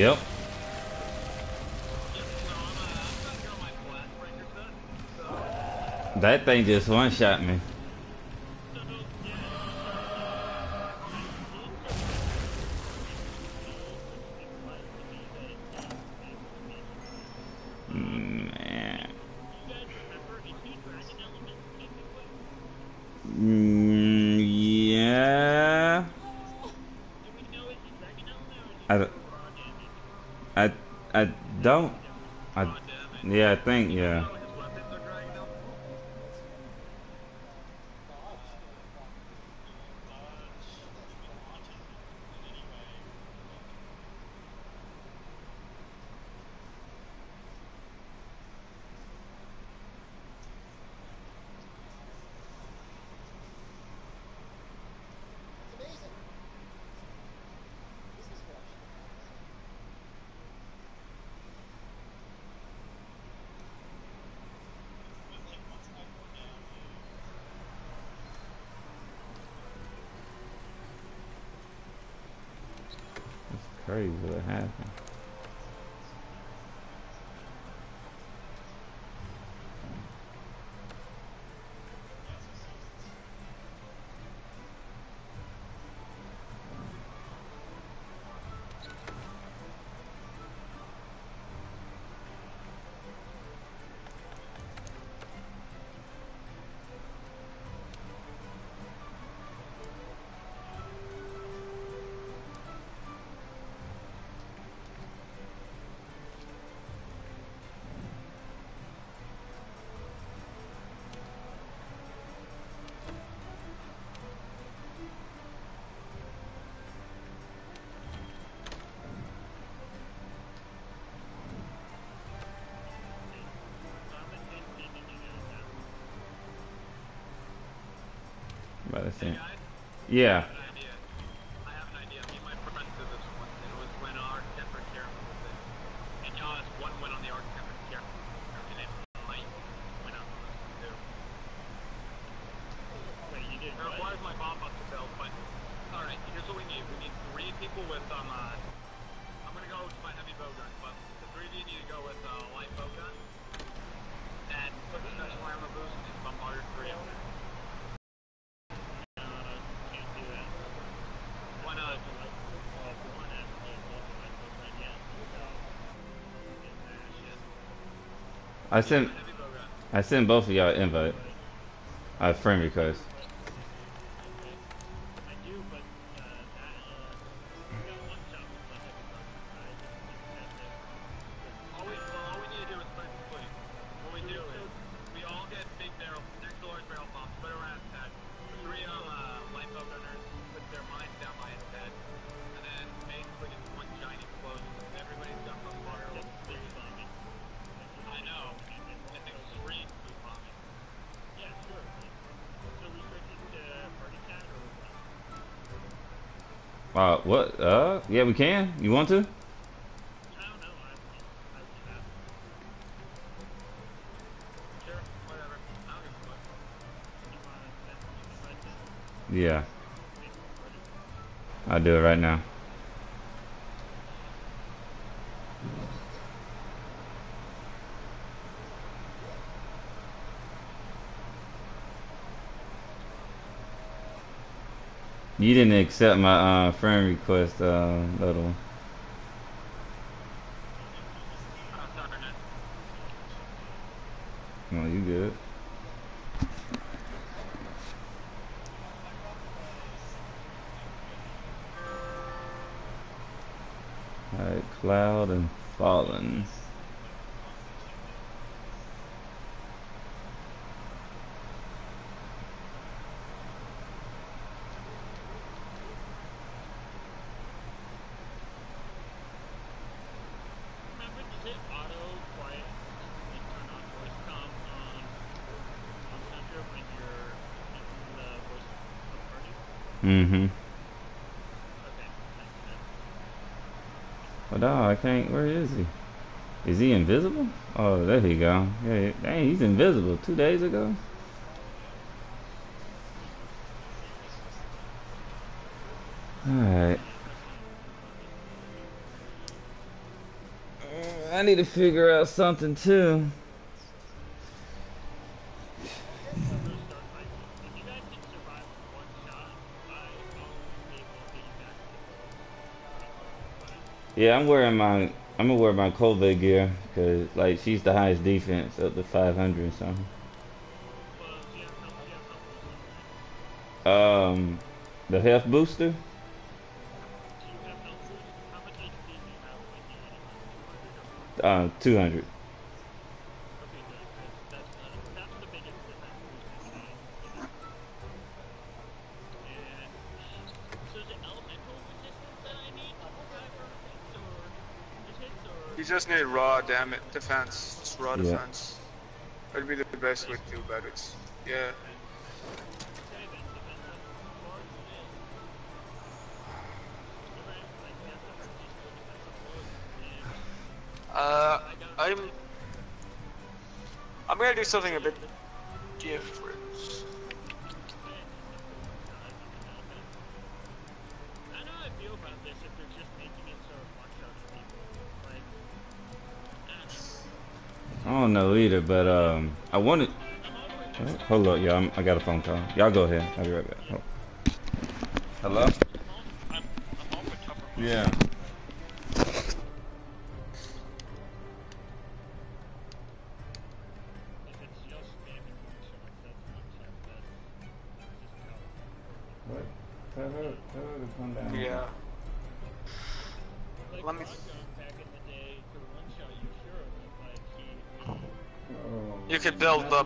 S4: Yep. That thing just one shot me. I think, yeah. Yeah.
S8: I
S1: sent. I sent both of y'all invite. Uh, friend request.
S4: What? Uh.
S1: Uh, yeah, we can. You want to?
S7: Yeah. I'll do it right would have.
S4: Sure, whatever. I don't give a fuck.
S7: You want to send me the budget?
S1: Yeah,
S7: Make it party.
S1: I'll do it right now. You didn't accept my uh, friend request, uh, little. No, you good. Alright, Cloud and Fallen.
S7: Remember, does it auto quiet and turn on voice comm on on Center when you're in the voice of party?
S1: Mm-hmm.
S7: Okay, makes sense.
S1: But no, I can't. Where is he? Is he invisible? He go. Yeah, dang, he's invisible. Two days ago. Alright. Uh, I need to figure out something too.
S7: You you.
S1: Yeah, I'm wearing my I'm gonna wear my COVID gear because like she's the highest defense up to 500 or something. Um, the health booster. Uh, 200.
S7: Just
S9: need raw damage defense. Just raw
S1: Yeah.
S9: defense. That'd be the best way to do but it's yeah.
S7: okay then defense of force is Alright, like that's a useful defensive load and
S9: Uh I'm I'm gonna do something a bit different.
S7: I don't know.
S1: I don't know either, but um, I wanted.
S7: I'm all the way
S1: Oh, hold up, y'all. I'm- got a phone call. Y'all go ahead. I'll be right back. Hold- Hello.
S7: I'm, I'm home with Tupper.
S1: Yeah.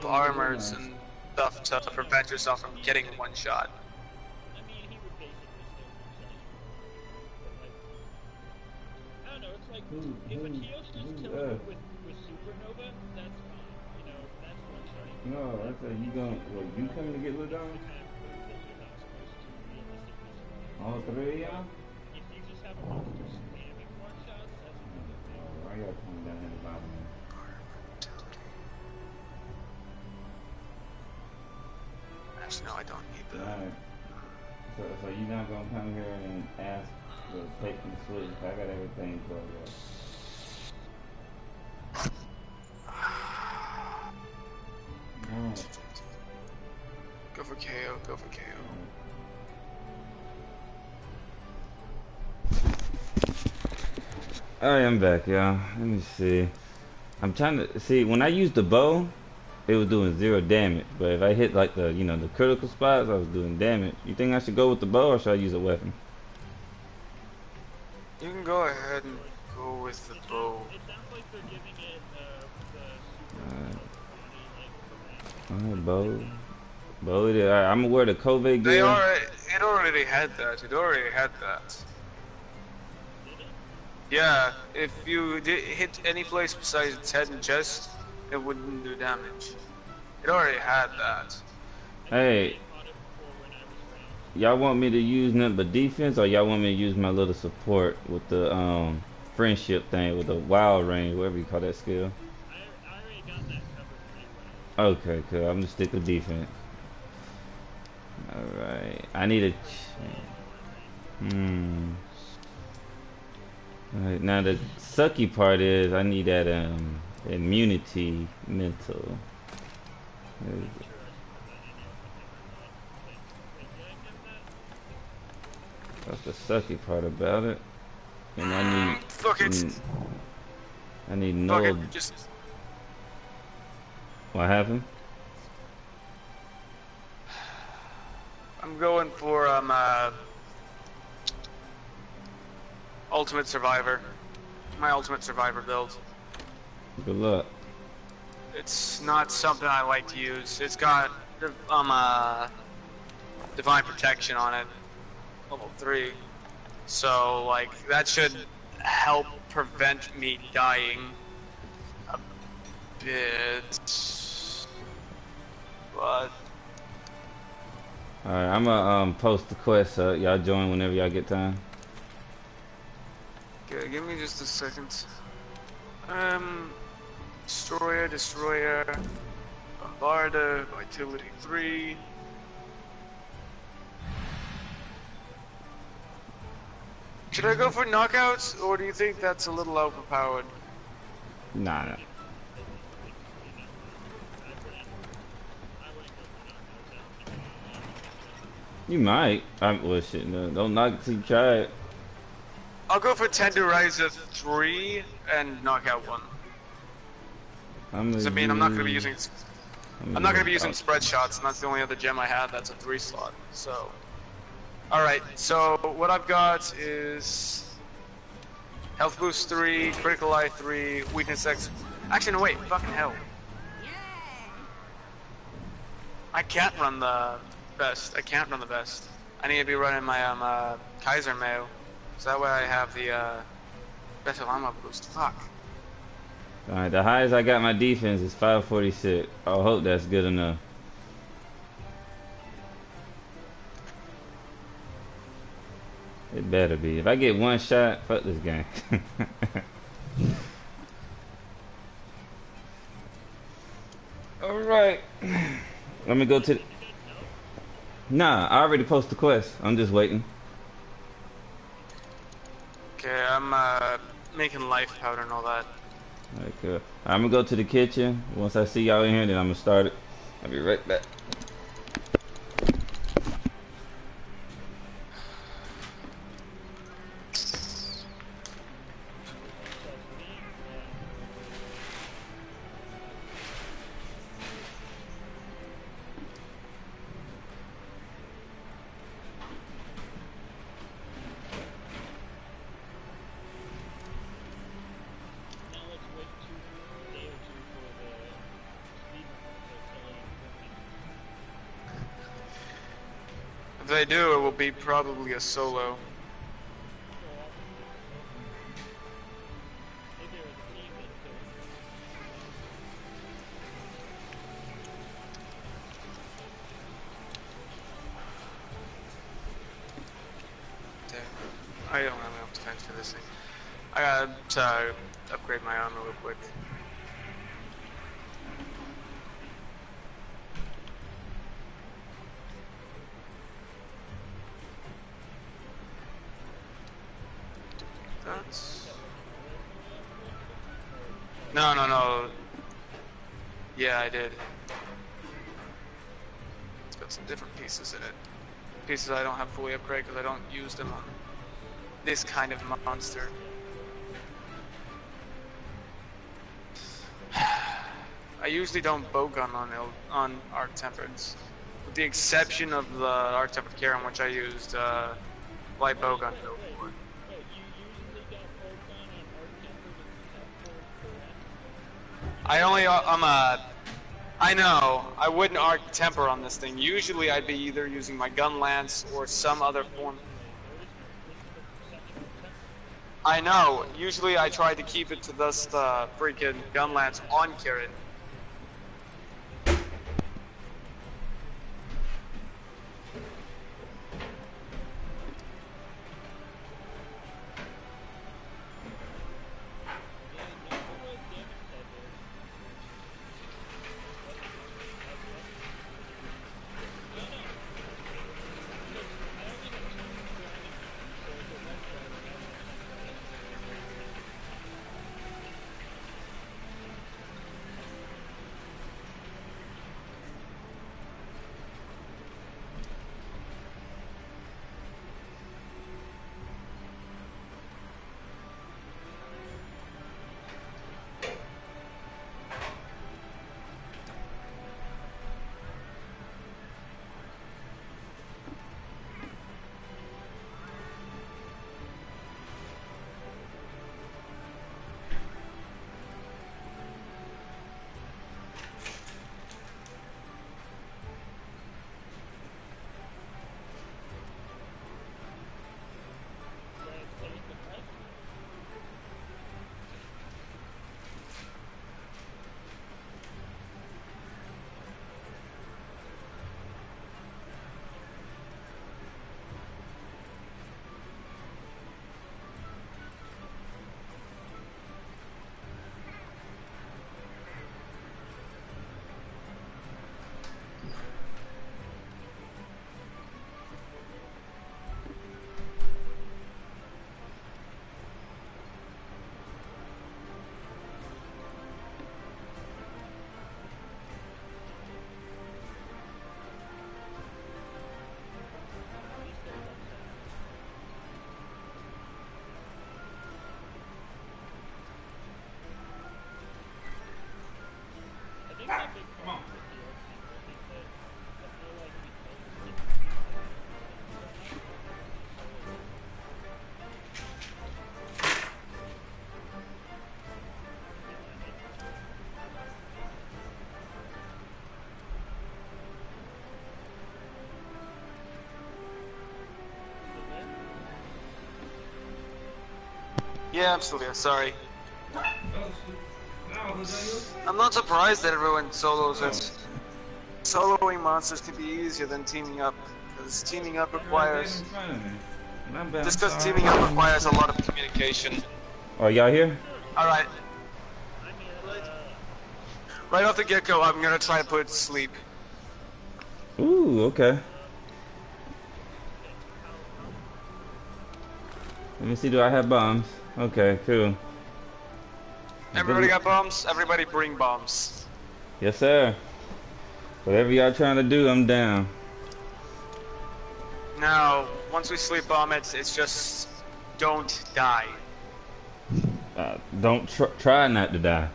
S9: Armors and stuff to prevent yourself from getting one shot.
S1: Who-
S7: if a
S1: who-
S7: just you with, with Supernova, that's fine. You know, that's one-shotting.
S1: No, I said you going Well, you coming to get
S7: survive.
S1: All three of y'all?
S7: If you just have a monster spamming one that's
S1: I gotta down
S9: Actually, no, I don't need that.
S1: Alright. So, so you not gonna come here and ask to take the switch? I got everything for you.
S9: Go for KO. Go for KO.
S1: Alright, I'm back, y'all. Let me see. I'm trying to see when I use the bow, it was doing zero damage. But if I hit like the you know the critical spots, I was doing damage. You think I should go with the bow or should I use a weapon?
S9: You can go ahead and go with the bow.
S7: It sounds like they're giving it uh, the super
S1: Alright. bow. Bow it is. Alright, I'm wear the Kulve gear.
S9: They already, it already had that. It already had that. Yeah, if you hit any place besides its head and chest, it wouldn't do damage. It already had that.
S1: Hey, y'all want me to use nothing but defense, or y'all want me to use my little support with the um friendship thing with the wild range, whatever you call that skill? Okay, cool. I'm gonna stick with defense. All right. I need a. Hmm. All right. Now the sucky part is I need that um immunity mantle. There we go. That's the sucky part about it. And I need.
S9: Fuck it.
S1: mm, I need no.
S9: Just
S1: What happened?
S9: I'm going for um uh, Ultimate Survivor. My Ultimate Survivor build.
S1: Good luck.
S9: It's not something I like to use. It's got um uh divine protection on it, level three. So like that should help prevent me dying a bit. But
S1: Alright, I'm gonna um, post the quest so y'all join whenever y'all get time.
S9: okay, give me just a second. Um, destroyer, destroyer, bombardier, vitality three. Should I go for knockouts, or do you think that's a little overpowered?
S1: Nah, nah. You might. I'm well shit, no. Don't knock till you try it.
S9: I'll go for Tenderizer three and knockout one.
S1: I'm
S9: Does it mean I'm not gonna be using?
S1: I'm
S9: I'm not gonna be using spread shots, and that's the only other gem I have. That's a three slot. So, all right. So what I've got is health boost three, critical eye three, weakness X. Actually, no wait. Fucking hell. I can't run the best. I can't run the best. I need to be running my um uh, Kaiser Mayo, so that way I have the uh, special ammo boost. Fuck.
S1: Alright, the highest I got my defense is 546. I hope that's good enough. It better be. If I get one shot, fuck this game. *laughs* Alright. Let me go to. Nah, I already posted the quest. I'm just waiting.
S9: Okay, I'm uh, making life powder and all that.
S1: Cool. Uh, I'm gonna go to the kitchen. Once I see y'all in here, then I'm gonna start it. I'll be right back.
S7: Team that killed
S9: Damn. I don't have enough defense for this thing. I gotta uh, upgrade my armor real quick. Pieces in it. Pieces I don't have fully upgraded because I don't use them on this kind of monster. *sighs* I usually don't bowgun on il- on Arc Temperance, with the exception of the Arc Tempered Kirin, which I used uh, light bowgun. I only uh, I'm a. I know I wouldn't arc temper on this thing. Usually I'd be either using my gun lance or some other form. I know. Usually I try to keep it to this uh, the freaking gun lance on
S7: Kirin.
S9: Yeah, absolutely. Sorry. I'm not surprised that everyone solos it. Soloing monsters can be easier than teaming up, because teaming up requires. Just because teaming up requires a lot of communication.
S1: Are y'all here?
S7: Here, uh,
S9: right off the get go, I'm gonna try to put sleep.
S1: Ooh, okay. Let me see, do I have bombs? Okay, cool.
S9: Everybody got bombs? Everybody bring bombs.
S1: Yes, sir. Whatever y'all trying to do, I'm down.
S9: Now, once we sleep bomb it, it's just don't die.
S1: Uh, don't tr- try not to die.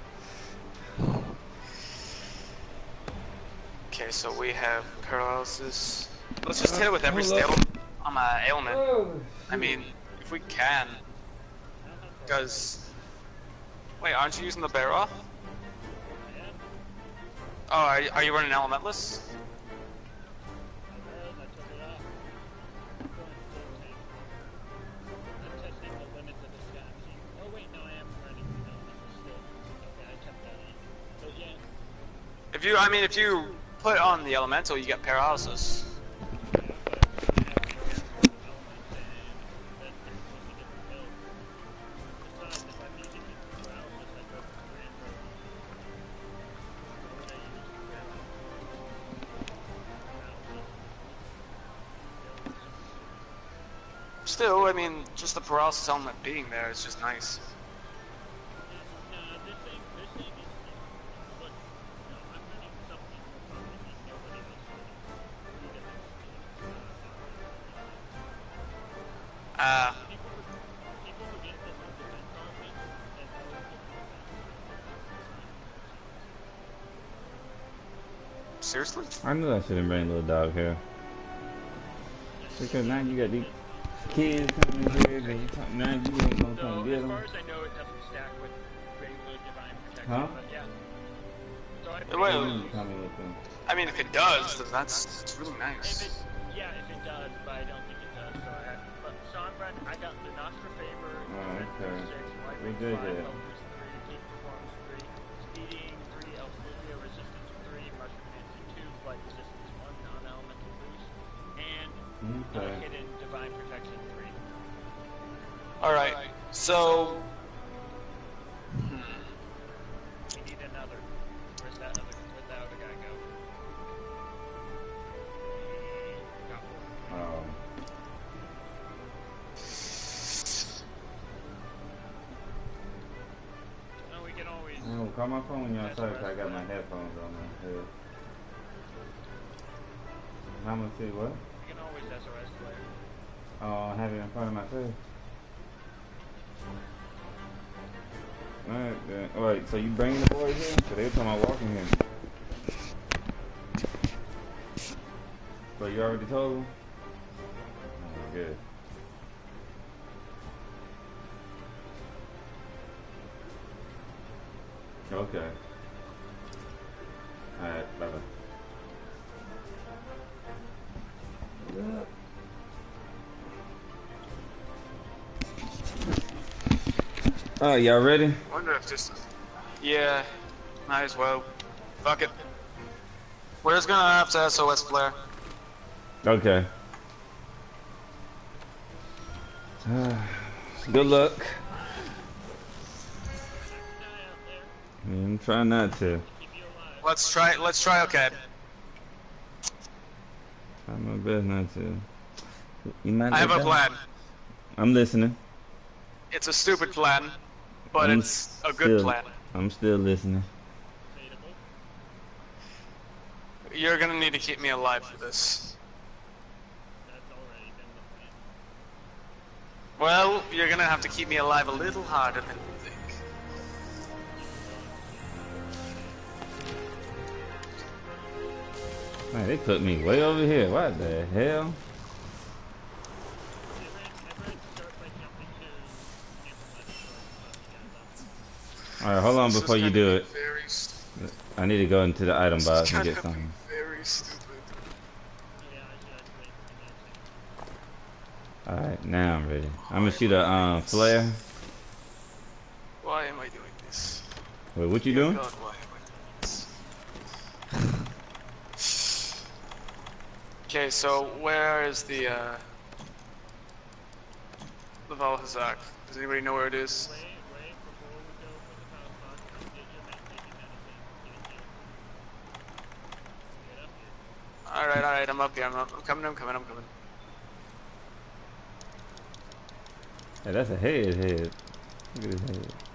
S9: Okay, so we have paralysis. Let's just hit it with every
S1: Hold
S9: I'm um, uh, ailment. I mean, if we can. Because. Wait, aren't you using the bear off? Oh, are, you- are you running elementless? If you, I mean, if you put on the elemental, you get paralysis. Still, I mean, just the paralysis element being there is just nice.
S7: No, this thing, this thing is, look, no, I'm running something probably nobody else running. Three different skills.
S9: Uh,
S7: People, people forget that the defense offense has always been defense.
S9: seriously?
S1: I knew I shouldn't bring little dog here. Because now you got these kids coming in here, and you talk, now you ain't gonna
S7: So,
S1: come get
S7: as
S1: them.
S7: far as I know, it doesn't stack with regular divine protection.
S1: Huh?
S7: But yeah. So I
S9: Wait,
S1: You coming with them.
S9: I mean, if it does, then that's it's really
S7: If
S9: nice.
S7: it, yeah, if it does, but I don't think it does. So I have, but Sombra, I got the Nostra Favor,
S1: Oh, okay.
S7: six, Life
S1: We
S7: Range
S1: did
S7: five,
S1: that.
S9: Alright, so. Hmm.
S7: We need another. Where's that other? Where'd that other guy go? Um.
S1: Oh.
S7: No, we can always.
S1: Call my phone when you're outside 'cause I got my headphones on my head. How much see what?
S7: We can always SOS player.
S1: Oh, I have it in front of my face. Alright. Wait, so you bringing the boys here? So they were talking about walking here. But you already told them? Oh, good. Okay. Alright, bye bye. Alright, y'all ready?
S9: wonder if just. Yeah, might as well. Fuck it. We're just gonna have to SOS flare.
S1: Okay. *sighs* Good luck. I'm trying not to.
S9: Let's try. Let's try. Okay.
S1: Try my best not to. You might
S9: I have a plan.
S1: I'm listening.
S9: It's a stupid plan, but
S1: I'm
S9: it's a good
S1: still-
S9: plan.
S1: I'm still listening.
S9: You're gonna need to keep me alive for this.
S7: That's already been the plan.
S9: Well, you're gonna have to keep me alive a little harder than you think.
S1: Man, they put me way over here. What the hell?
S7: I ran, I ran to start by jumping to Campbell
S1: Alright, hold on
S9: This
S1: before you do it. I need to go into the item
S9: This
S1: box and get something.
S9: very stupid.
S7: Yeah, I should actually.
S1: Alright, now I'm ready. I'm gonna shoot a um, flare.
S9: Why am I doing this?
S1: Wait, what you doing?
S9: God, why am I doing this? *sighs* Okay, so where is the uh, the Vaal Hazak? Does anybody know where it is?
S7: Wait, wait, before we go for the power box, come get your med- take your medicine. Get here. Get up here.
S9: All right, all right, I'm up here. I'm, up. I'm coming. I'm coming. I'm coming.
S1: Hey, that's a head head. Look at his head.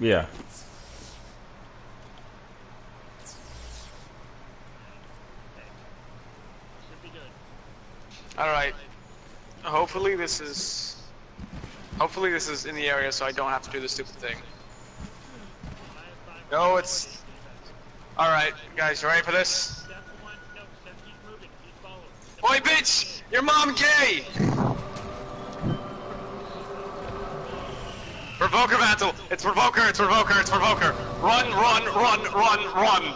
S1: Yeah.
S7: Should be good.
S9: All right. Hopefully this is. Hopefully this is in the area, so I don't have to do the stupid thing. No, it's. All right, guys, you ready for this? Oi, bitch! Your mom gay! Provoker battle! It's Provoker, it's Provoker, it's Provoker! Run, run, run, run, run!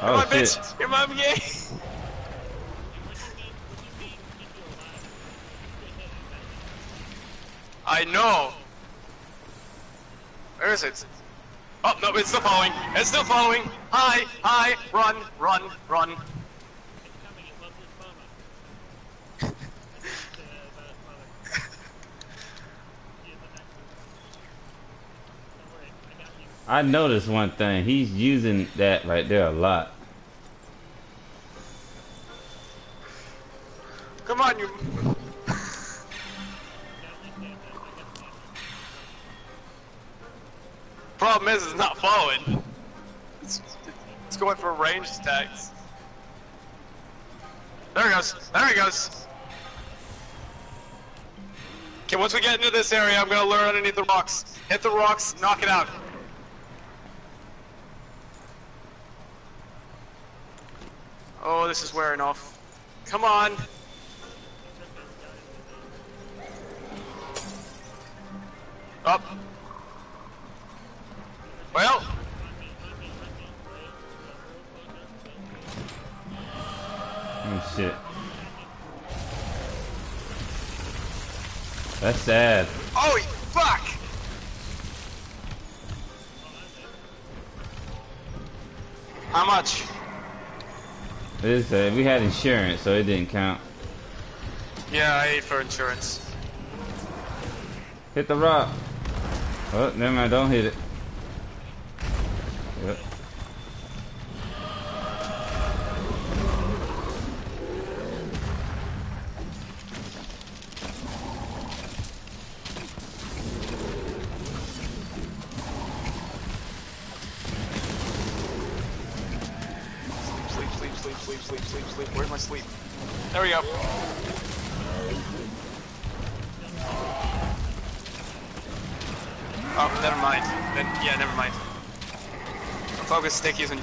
S9: Come
S1: Oh
S9: on,
S1: shit.
S9: bitch! Your mom gay! I know! Where is it? Oh, no, it's still following! It's still following! Hi! Hi! Run! Run! Run!
S1: I noticed one thing. He's using that right there a lot.
S9: Come on, you. Problem is, it's not following. It's, it's going for range attacks. There he goes. There he goes. Okay, once we get into this area, I'm gonna lure underneath the rocks. Hit the rocks, knock it out. This is wearing off. Come on. Up.
S1: Sad. We had insurance, so it didn't count.
S9: Yeah, I ate for insurance.
S1: Hit the rock. Oh, never mind. Don't hit it.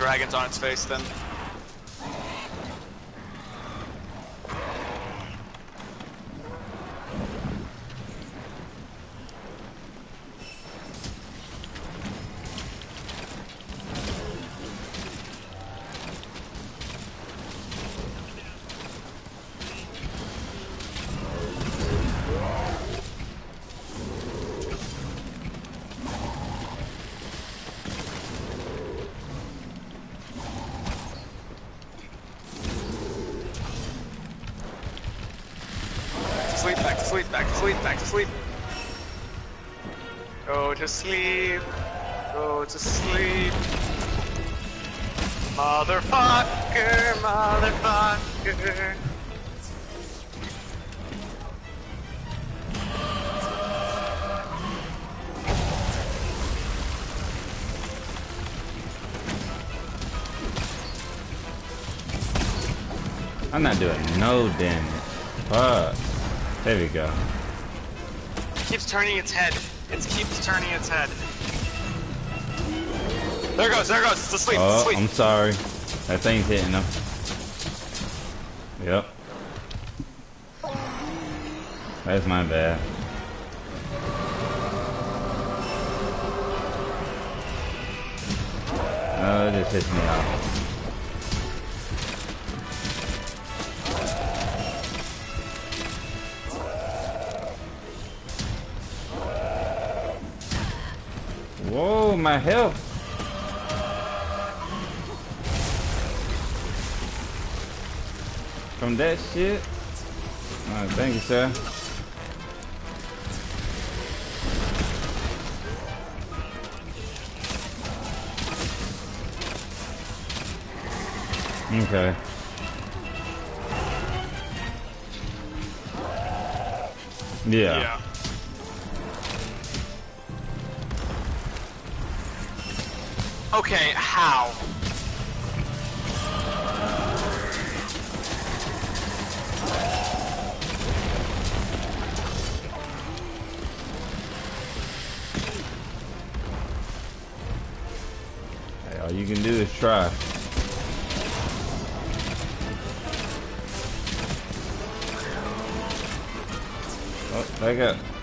S9: Dragons on its face then.
S1: I'm not doing no damage. Fuck. There we go.
S9: It keeps turning its head. It keeps turning its head. There it goes, there it goes. It's asleep, it's
S1: Oh,
S9: asleep.
S1: I'm sorry. That thing's hitting him. Yep. That's my bad. Oh, it just pissed me off. My health. From that shit? Alright, thank you, sir. Okay. Yeah.
S9: Yeah. Okay, how?
S1: Hey, all you can do is try. Oh, back up.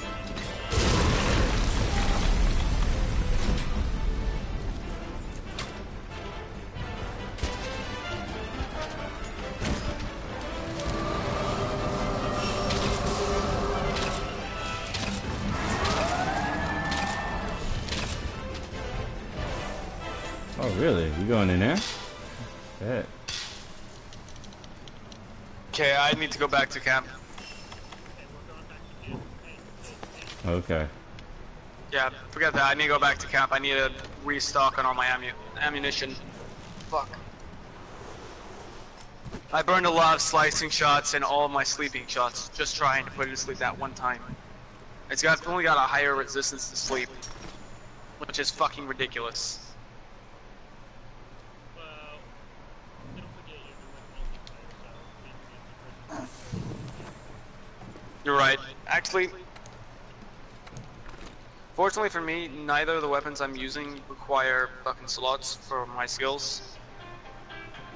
S1: Going in there? Bet.
S9: Okay, I need to go back to camp.
S1: Okay.
S9: Yeah, forget that. I need to go back to camp. I need to restock on all my ammu ammunition. Fuck. I burned a lot of slicing shots and all of my sleeping shots, just trying to put it to sleep that one time. It's got only got a higher resistance to sleep, which is fucking ridiculous.
S7: Well, don't forget you're doing multiplayer, so maybe it's
S9: You're right. Actually, fortunately for me, neither of the weapons I'm using require fucking slots for my skills.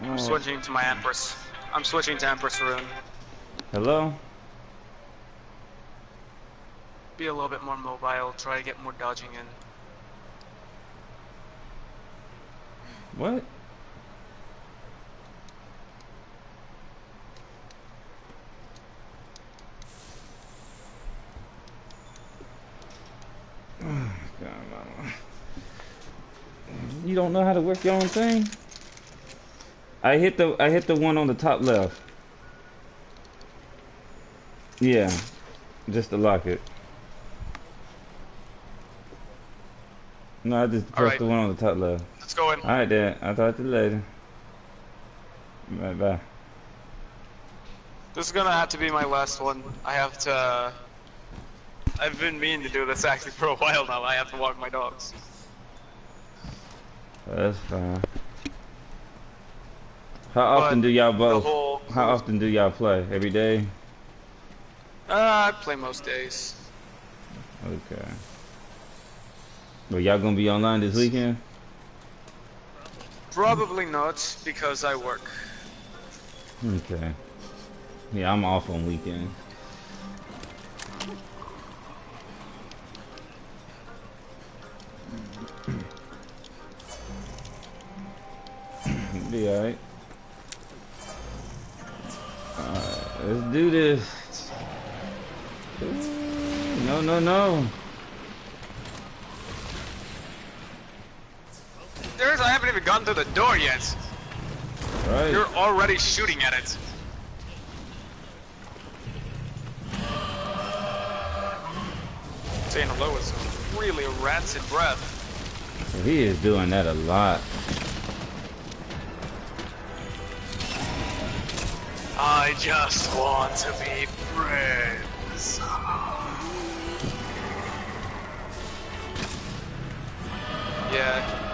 S9: I'm
S1: Oh,
S9: switching to my Empress. I'm switching to Empress Rune.
S1: hello?
S9: Be a little bit more mobile, try to get more dodging in.
S1: What? You don't know how to work your own thing? I hit the I hit the one on the top left. Yeah, just to lock it. No, I just pressed
S9: Alright.
S1: the one on the top left.
S9: Let's go in.
S1: Alright then, I'll talk to you later. Bye bye.
S9: This is gonna have to be my last one. I have to. Uh, I've been meaning to do this actually for a while now. I have to walk my dogs.
S1: That's fine. How often
S9: But
S1: do y'all both?
S9: whole.
S1: How often do y'all play? Every day?
S9: Uh, I play most days.
S1: Okay. Well, y'all gonna be online this weekend?
S9: Probably not because I work.
S1: Okay. Yeah, I'm off on weekends. Be alright. Alright, let's do this. Ooh, No, no, no.
S9: There's. I haven't even gotten through the door yet.
S1: Right.
S9: You're already shooting at it. Saying hello is really a rancid breath.
S1: He is doing that a lot.
S9: I just want to be friends. Yeah.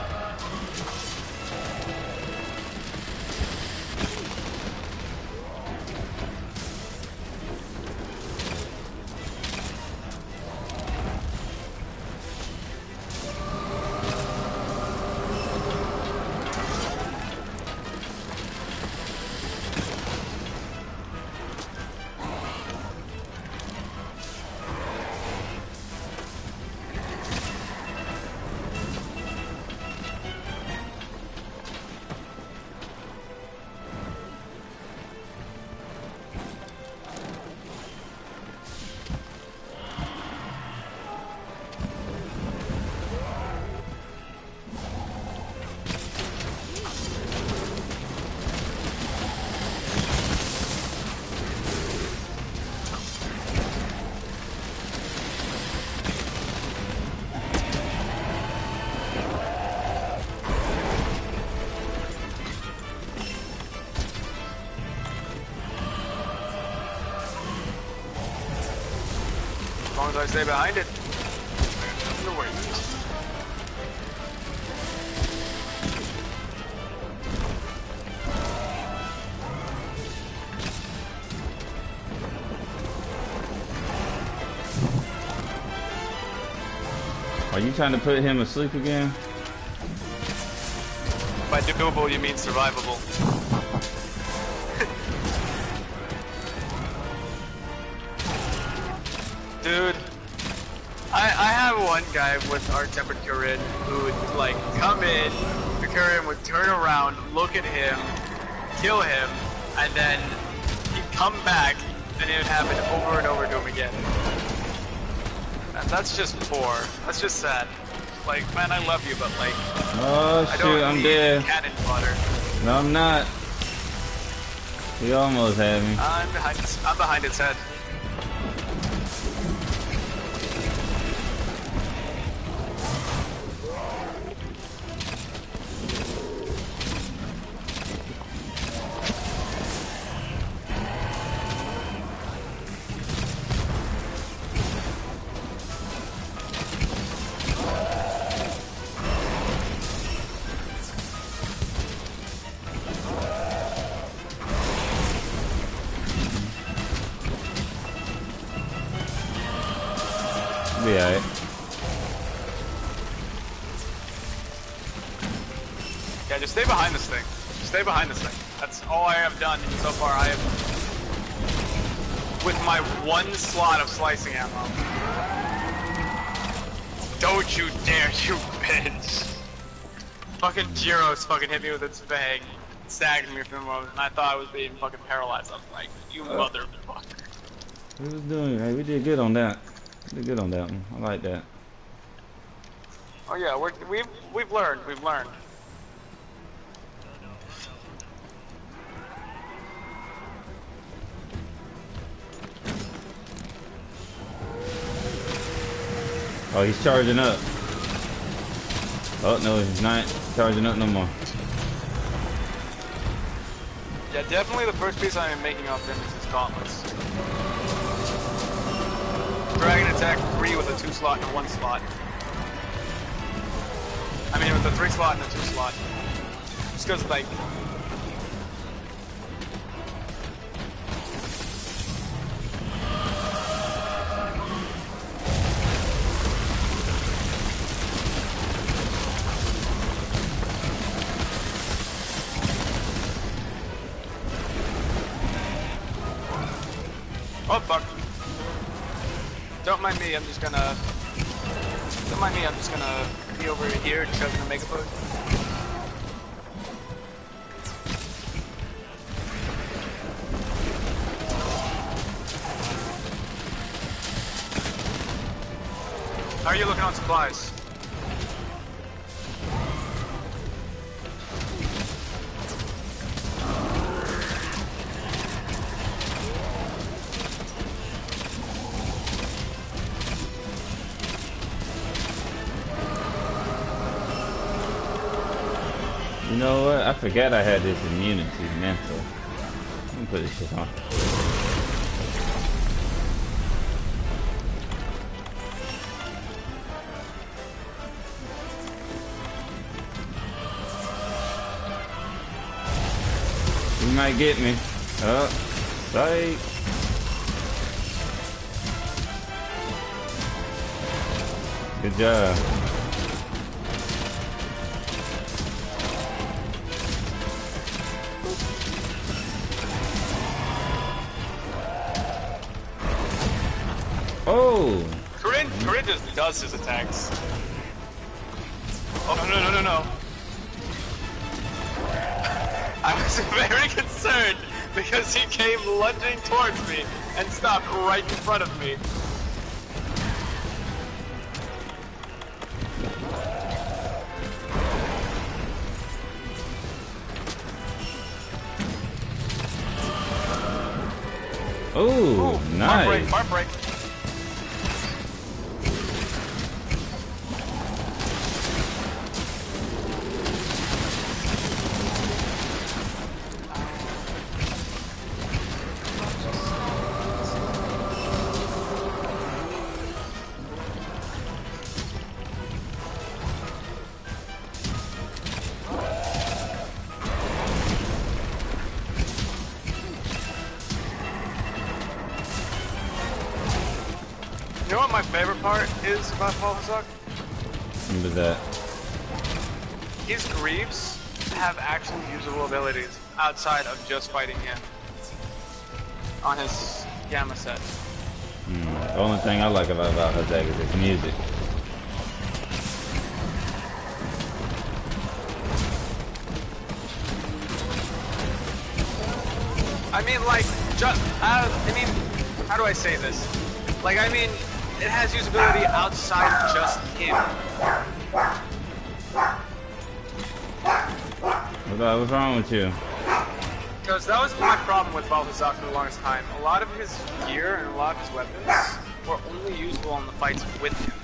S9: Stay behind it.
S1: Are you trying to put him asleep again?
S9: By doable, you mean survivable. Guy with our temperature in who would like come in, the Kirin would turn around, look at him, kill him, and then he'd come back, and it would happen over and over to him again. And that's just poor. That's just sad. Like, man, I love you, but like,
S1: Oh
S9: I
S1: shoot,
S9: don't
S1: I'm
S9: need
S1: dead.
S9: cannon fodder.
S1: No, I'm not. He almost had me.
S9: I'm behind. Its, I'm behind its head. Far. I have with my one slot of slicing ammo. Don't you dare, *laughs* you bitch! Fucking Gyros fucking hit me with its bag, sagged me for a moment, and I thought I was being fucking paralyzed. I was like, you
S1: Uh.
S9: motherfucker.
S1: We was doing, hey, we did good on that. We did good on that one. I like that.
S9: Oh yeah, we're, we've we've learned. We've learned.
S1: Oh, he's charging up. Oh no, he's not charging up no more.
S9: Yeah, definitely the first piece I'm making off him is his gauntlets. Dragon attack three with a two slot and a one slot. I mean, with a three slot and a two slot. Just because, like, I'm just gonna... Don't mind me, I'm just gonna be over here chugging a mega boat. How are you looking on supplies?
S1: What? I had this immunity mantle. Let me put this shit on. You might get me. Oh, psych. Good job.
S9: His attacks. Oh, no, no, no, no, no. *laughs* I was very concerned because he came lunging towards me and stopped right in front of me.
S1: oh,
S9: Bar break,
S1: nice.
S9: bar break. Fighting him on his Gamma set.
S1: Hmm. The only thing I like about Vaal Hazak is his music.
S9: I mean, like, just, uh, I mean, how do I say this? Like, I mean, it has usability outside just him.
S1: What's wrong with you?
S9: Because that was my problem with Vaal Hazak for the longest time. A lot of his gear and a lot of his weapons were only usable in the fights with him.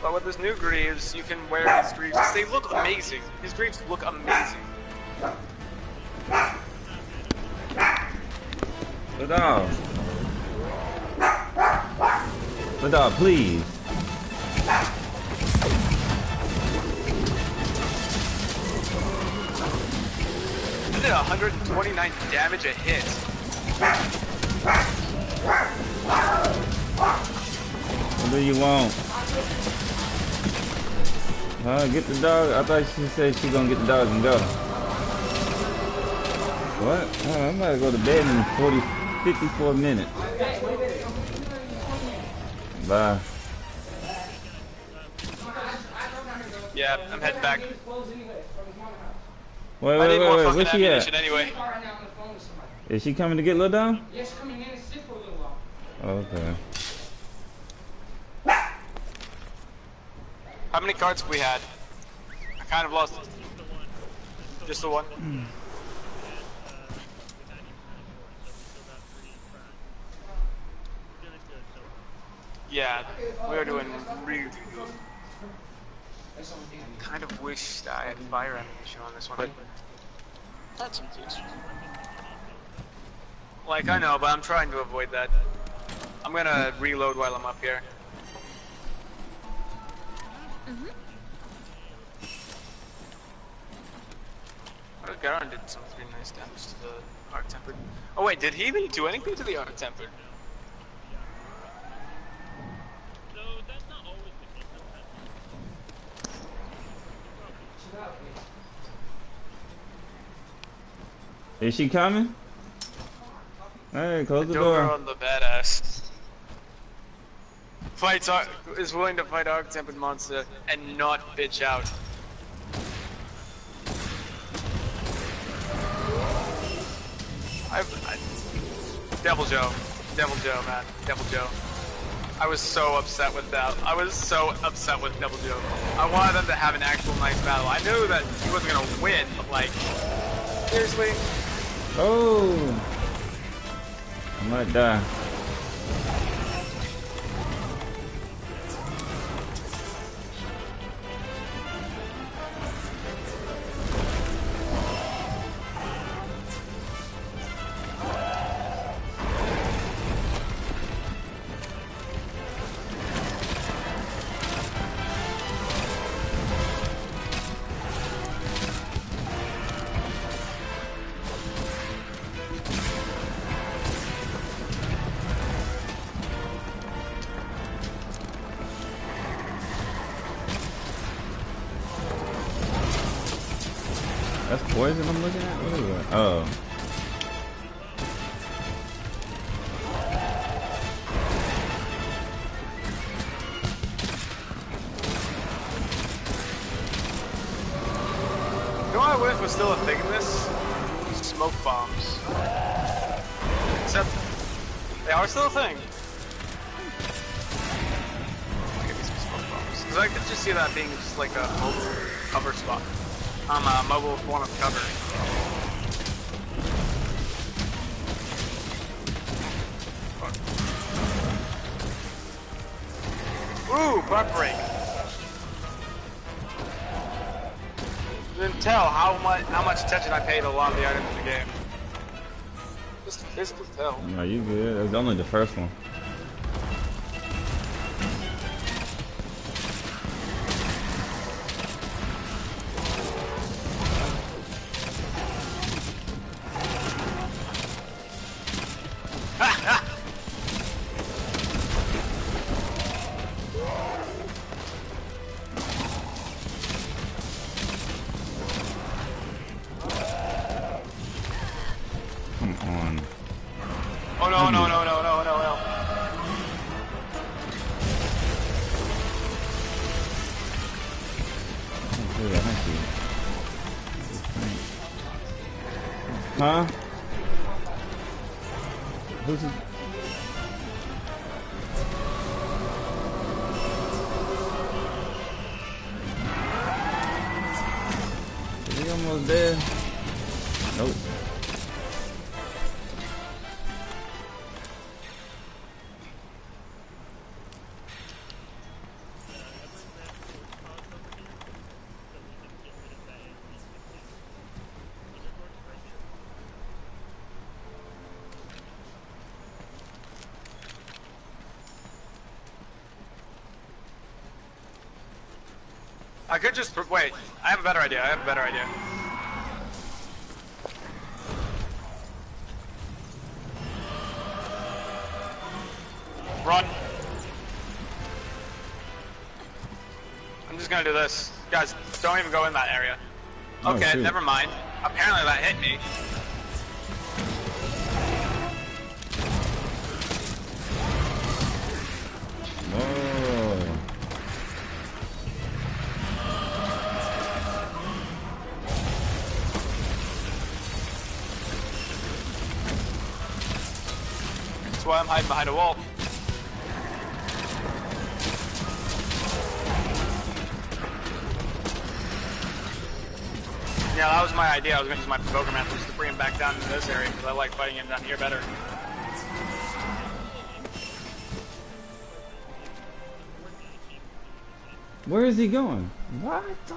S9: But with his new greaves, you can wear his greaves. They look amazing. His greaves look amazing.
S1: Vidal. Vidal, please.
S9: did 129 damage a hit?
S1: What do you want? Huh? Get the dog. I thought she said she gonna get the dog and go. What? Oh, I'm about to go to bed in 40, 54 minutes. Bye.
S9: Yeah, I'm heading back.
S1: Wait,
S9: I
S1: wait, wait, wait. Where's she at?
S9: anyway.
S1: Is she coming to get Lil Don?
S10: Yes, coming in and sit for a little while.
S1: Okay.
S9: How many cards have we had? I kind of lost it. Just the one? *clears throat* Yeah, we are doing really good.
S10: That's the only thing I.
S9: Kind of wish I had fire ammunition on this one, that's okay. Like I know, but I'm trying to avoid that. I'm gonna reload while I'm up here. Mm -hmm. Oh, Garon did some pretty nice damage to the Arc Tempered. Oh wait, did he even do anything to the Arc Tempered?
S7: So that's not always the case sometimes.
S10: Chill out, please.
S1: Is she coming? Hey, close the
S9: Dover
S1: door.
S9: on the badass. Fights is willing to fight Arch Tempered monster and not bitch out. I, I, Deviljho, Devil Joe, man, Deviljho. I was so upset with that. I was so upset with Deviljho. I wanted them to have an actual nice battle. I knew that he wasn't gonna win, but like, seriously.
S1: Oh. I might die.
S9: Like a mobile cover spot. Um, a mobile form of cover. Ooh, butt break. Can tell how much how much attention I paid to a lot of the items in the game. Just physically tell.
S1: No, you good. It was only the first one. I
S9: could just, wait, I have a better idea, I have a better idea. Run. I'm just gonna do this. Guys, don't even go in that area.
S1: Oh,
S9: okay, never mind. Apparently that hit me. Hiding behind a wall. Yeah, that was my idea. I was gonna use my Poker Mantis to bring him back down into this area because I like fighting him down here better.
S1: Where is he going? What the?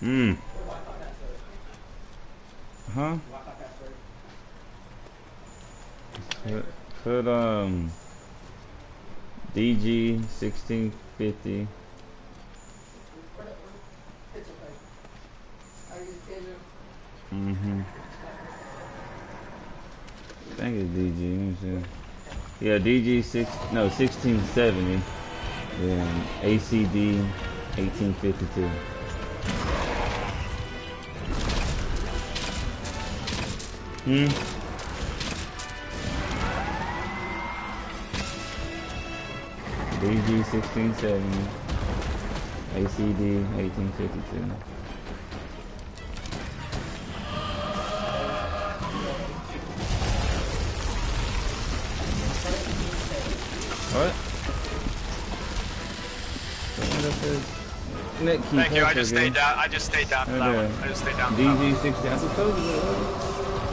S1: Hmm. Huh? Put, put um DG sixteen fifty. Mm-hmm. I think it's DG. Yeah, DG six no sixteen seventy. Then ACD eighteen fifty two. Hmm. DG 1670, ACD 1852. What?
S9: Thank you. I just stayed down. I just stayed down for
S1: okay.
S9: that one. I just stayed down.
S1: DG 16. I suppose.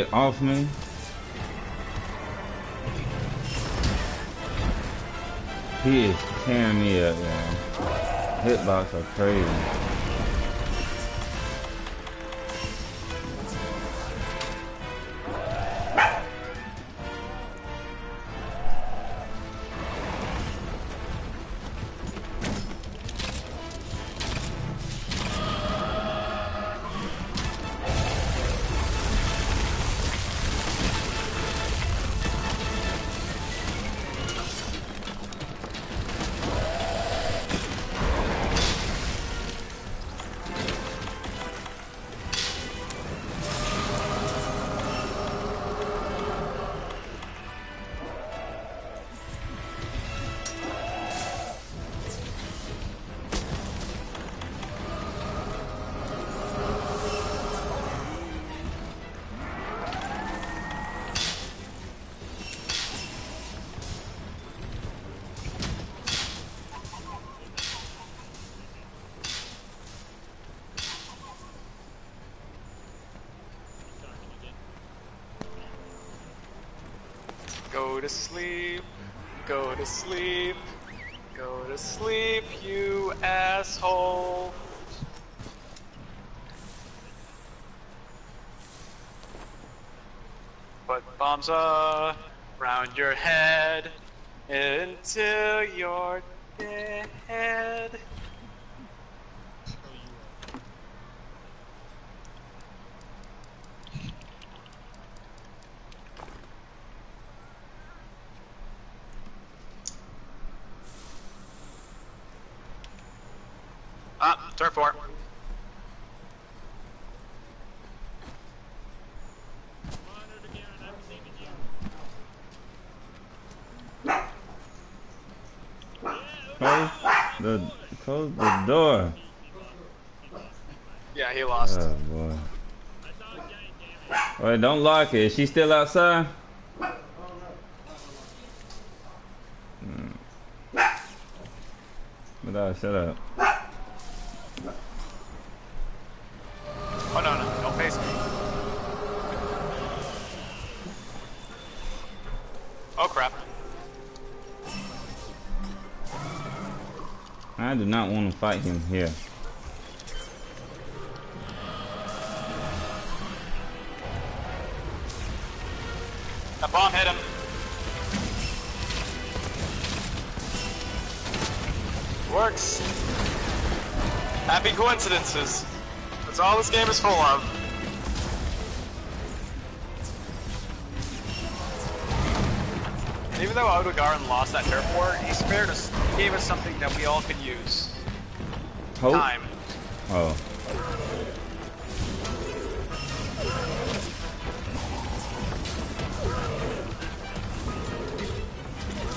S1: get off me. He is tearing me up, man. Hitbox are crazy. The close the door.
S9: Yeah, he lost.
S1: Oh boy. Wait, don't lock it. Is she still outside? Hmm. But shut up. Fight him here.
S9: That bomb hit him. Works. Happy coincidences. That's all this game is full of. Even though Odegaard lost that turf war, he spared us, he gave us something that we all could use.
S1: Hope?
S9: Time.
S1: Oh.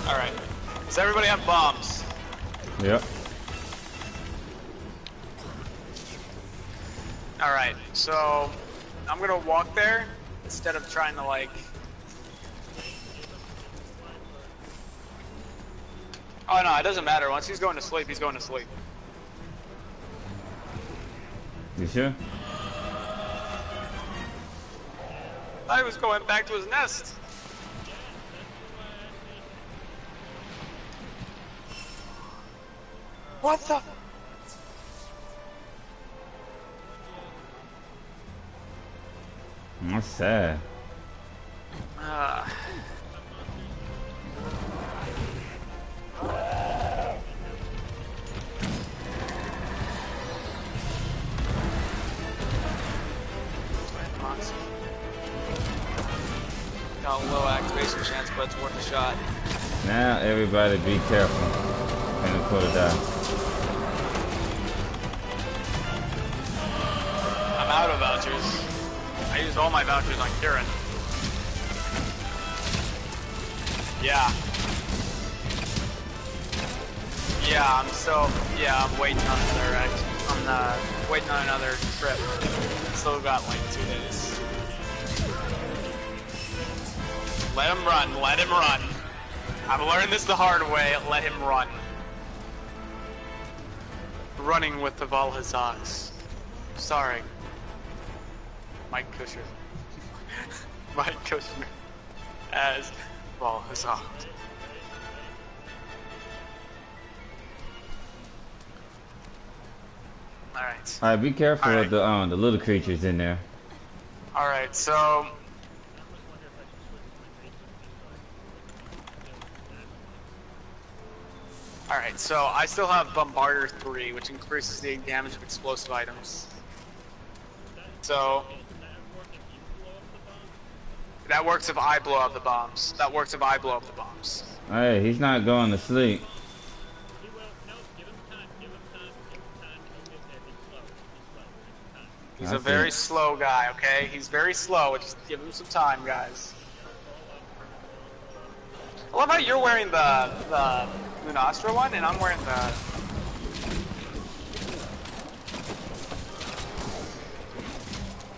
S9: Alright. Does everybody have bombs?
S1: Yep.
S9: Alright, so I'm gonna walk there instead of trying to like. Oh no, it doesn't matter. Once he's going to sleep, he's going to sleep.
S1: Sure?
S9: I was going back to his nest. What the?
S1: That's everybody be careful. Gonna put it down.
S9: I'm out of vouchers. I used all my vouchers on Kirin. Yeah. Yeah, I'm still. Yeah, I'm waiting on another. I'm uh, waiting on another trip. Still got like two days. Let him run. Let him run. I've learned this the hard way. Let him run. Running with the Vaal Hazaks. Sorry. Mike Kushner. *laughs* Mike Kushner as Vaal Hazak. Alright.
S1: Alright, be careful
S9: Alright.
S1: of the um the little creatures in there.
S9: Alright, so Alright, so I still have Bombardier 3, which increases the damage of explosive items. So that works if I blow up the bombs. That works if I blow up the bombs.
S1: Hey, he's not going to sleep.
S7: He's slow. He's slow. Give him time.
S9: He's
S1: I
S9: a very slow guy, okay? He's very slow. Just give him some time, guys. I love how you're wearing the the Lunastra one, and I'm wearing the.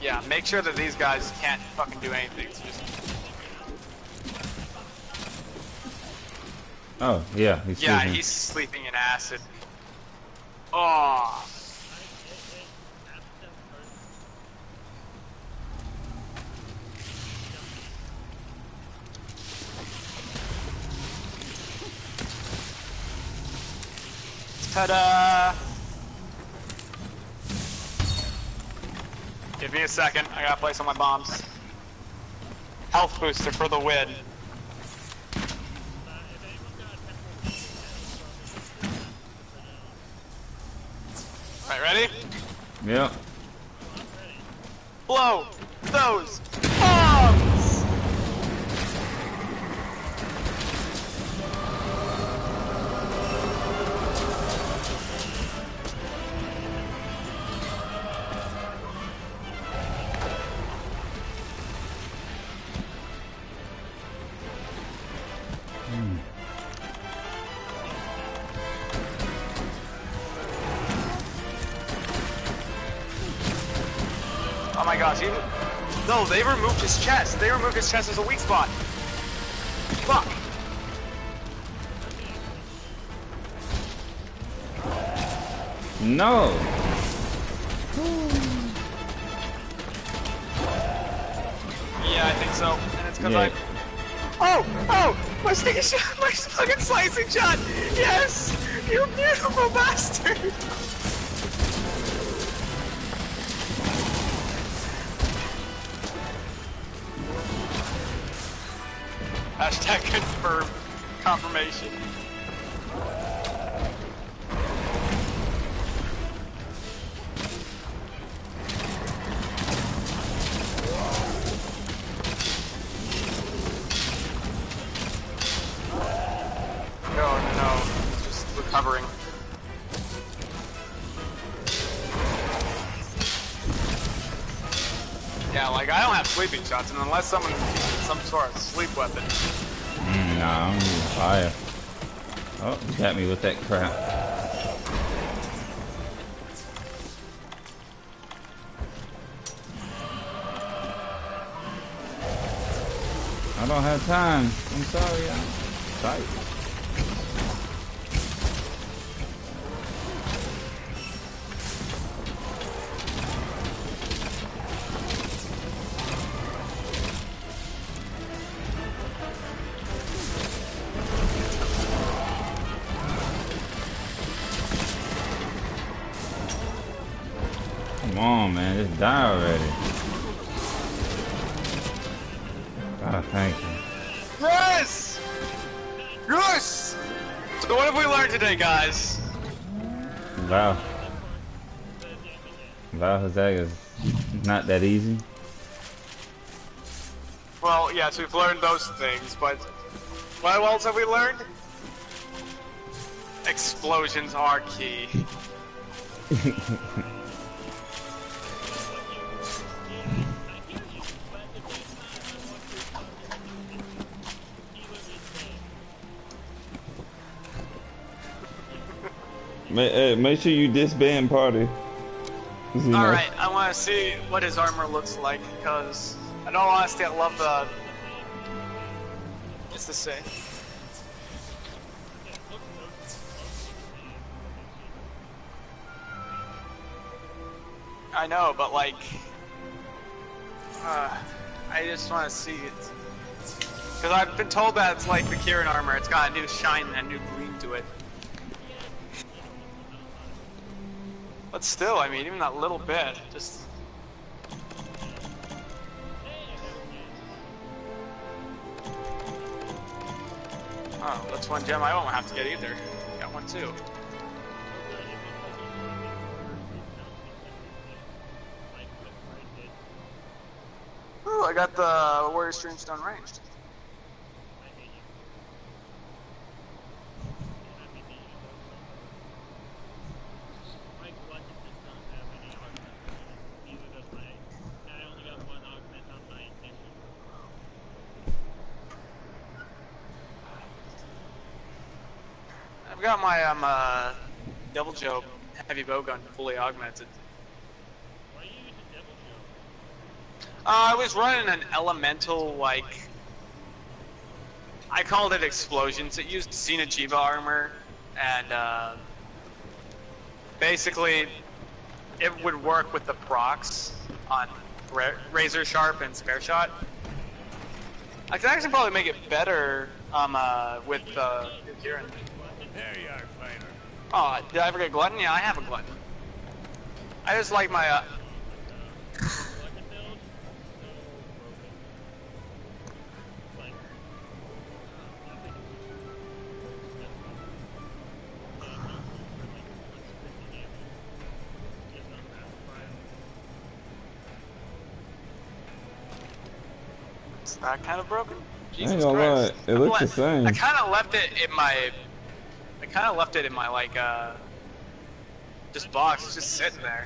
S9: Yeah, make sure that these guys can't fucking do anything. So just
S1: Oh, yeah, he's
S9: yeah,
S1: sleeping.
S9: he's sleeping in acid. Oh, ta-da! Give me a second. I gotta place on my bombs. Health booster for the win. Alright, ready?
S1: Yeah.
S9: Blow those bombs! His chest. They removed his chest as a weak spot. Fuck.
S1: No.
S9: Yeah, I think so. And it's because
S1: Yeah.
S9: I... Oh! Oh! My sticky shot! My fucking slicing shot! Yes! You beautiful bastard! Hashtag confirm. Confirmation. Yeah, like I don't have sleeping shots, and unless someone some sort of sleep weapon,
S1: Mm, nah, I'm fire. Oh, you got me with that crap. I don't have time. I'm sorry. I'm tight. Vaal. Vaal is not that easy.
S9: Well, yes, we've learned those things, but what else have we learned? Explosions are key. *laughs*
S1: hey, make sure you disband party.
S9: Alright, I want to see what his armor looks like, because, all honesty, I love the... It's the same. I know, but like... Uh, I just want to see it. Because I've been told that it's like the Kirin armor, it's got a new shine and a new gleam to it. But still, I mean, even that little bit, just... Oh, that's one gem I won't have to get either. Got one too. Oh, I got the Warrior Streamstone ranged.
S7: My collection does not have any augments. Neither does my. I only got one augment on my intention.
S9: I've got my um uh, Deviljho heavy bowgun fully augmented.
S7: Why you using?
S9: Uh, I was running an elemental like I called it explosions. It used Xeno'jiiva armor and uh, basically it would work with the procs on Razor Sharp and Spare Shot. I could actually probably make it better um, uh, with uh.
S5: There you are, fighter.
S9: Oh, did I forget Glutton? Yeah, I have a Glutton. I just like my uh,
S7: Collection build, so broken. Like, nothing. Yeah, no, for like 150 damage. Just on rapid fire.
S9: It's that kind of broken.
S1: I
S9: Jesus
S1: ain't gonna
S9: Christ.
S1: lie, it looks the same.
S9: I kind of left it in my. I kind of left it in my like uh. Just box, just sitting there.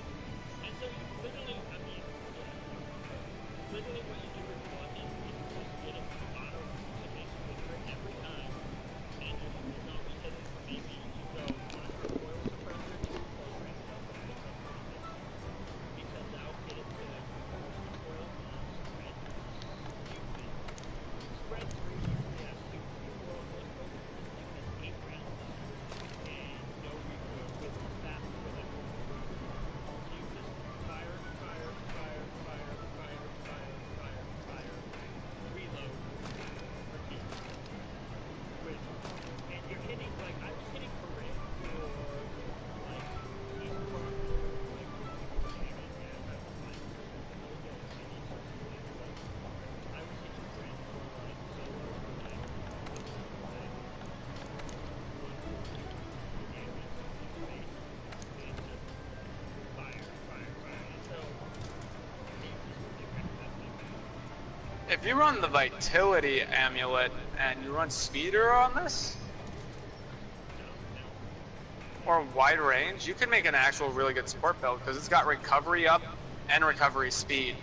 S7: If you run the Vitality Amulet and you run Speeder on this, or wide range, you can make an actual really good support build because it's got recovery up and recovery speed.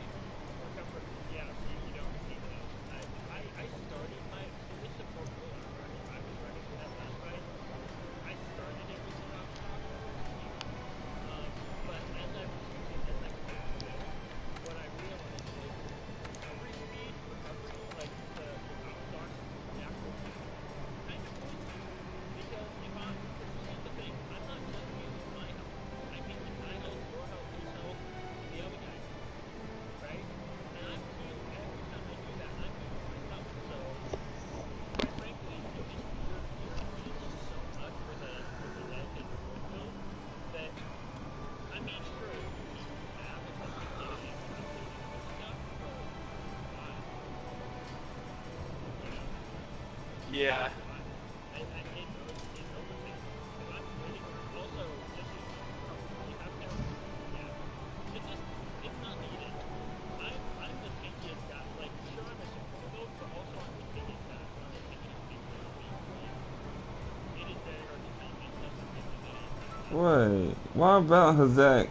S1: how about Hazak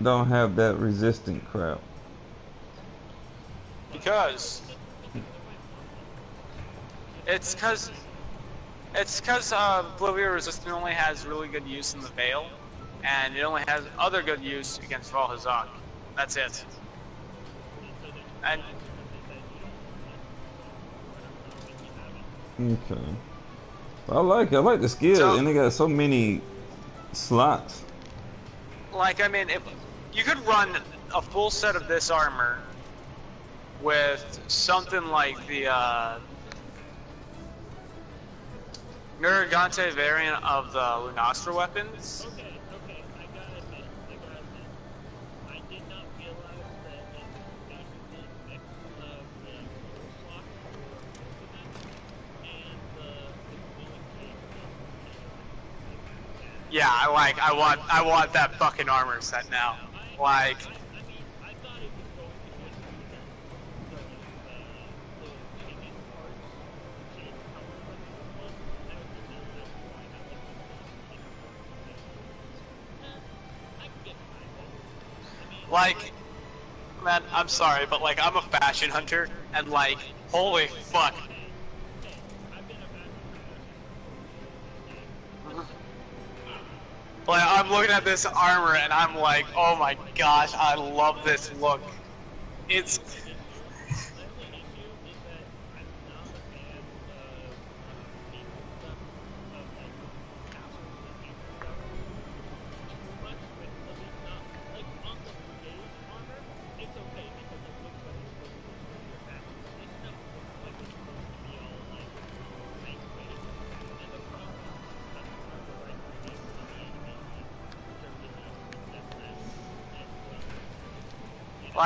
S1: don't have that resistant crap.
S7: Because it's because it's because uh, um, Oblivion Resistant only has really good use in the Vale, and it only has other good use against Vaal Hazak. That's it. And
S1: okay, I like I like the skill,
S7: so,
S1: and they got so many slots
S7: like, I mean, if you could run a full set of this armor with something like the uh, variant of the Lunastra weapons.
S9: Okay. I
S7: want I want that fucking armor set now. Like
S9: Like,
S7: man, I'm sorry, but like, I'm a fashion hunter, and like, holy fuck, looking at this armor and I'm like, oh my gosh, I love this look. It's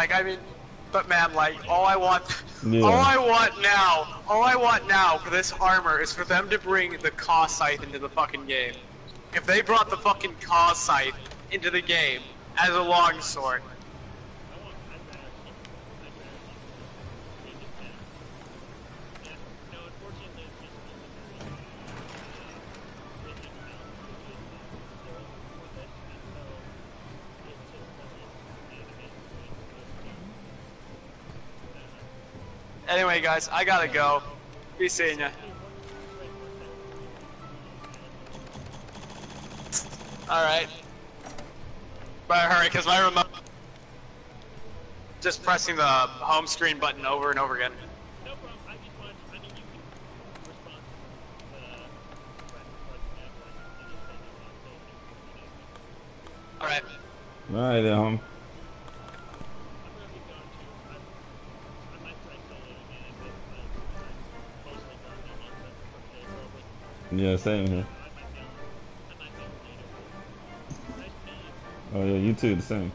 S9: Like, I mean, but man, like, all I want,
S1: Yeah.
S9: all I want now, all I want now for this armor is for them to bring the Caw Scythe into the fucking game. If they brought the fucking Caw Scythe into the game as a longsword,
S7: I want. I'd rather see. I'd rather see. They just have. Yeah. No, unfortunately, it's just it's a very. Uh, they didn't have the good story for this, and so it just doesn't animate the way it's supposed to.
S9: Anyway, guys, I gotta go. Be seeing ya. All right. Better hurry, cause my remote. Just pressing the home screen button over and over again.
S7: Alright. problem. I to meet you.
S1: Oh yeah, you too, the same.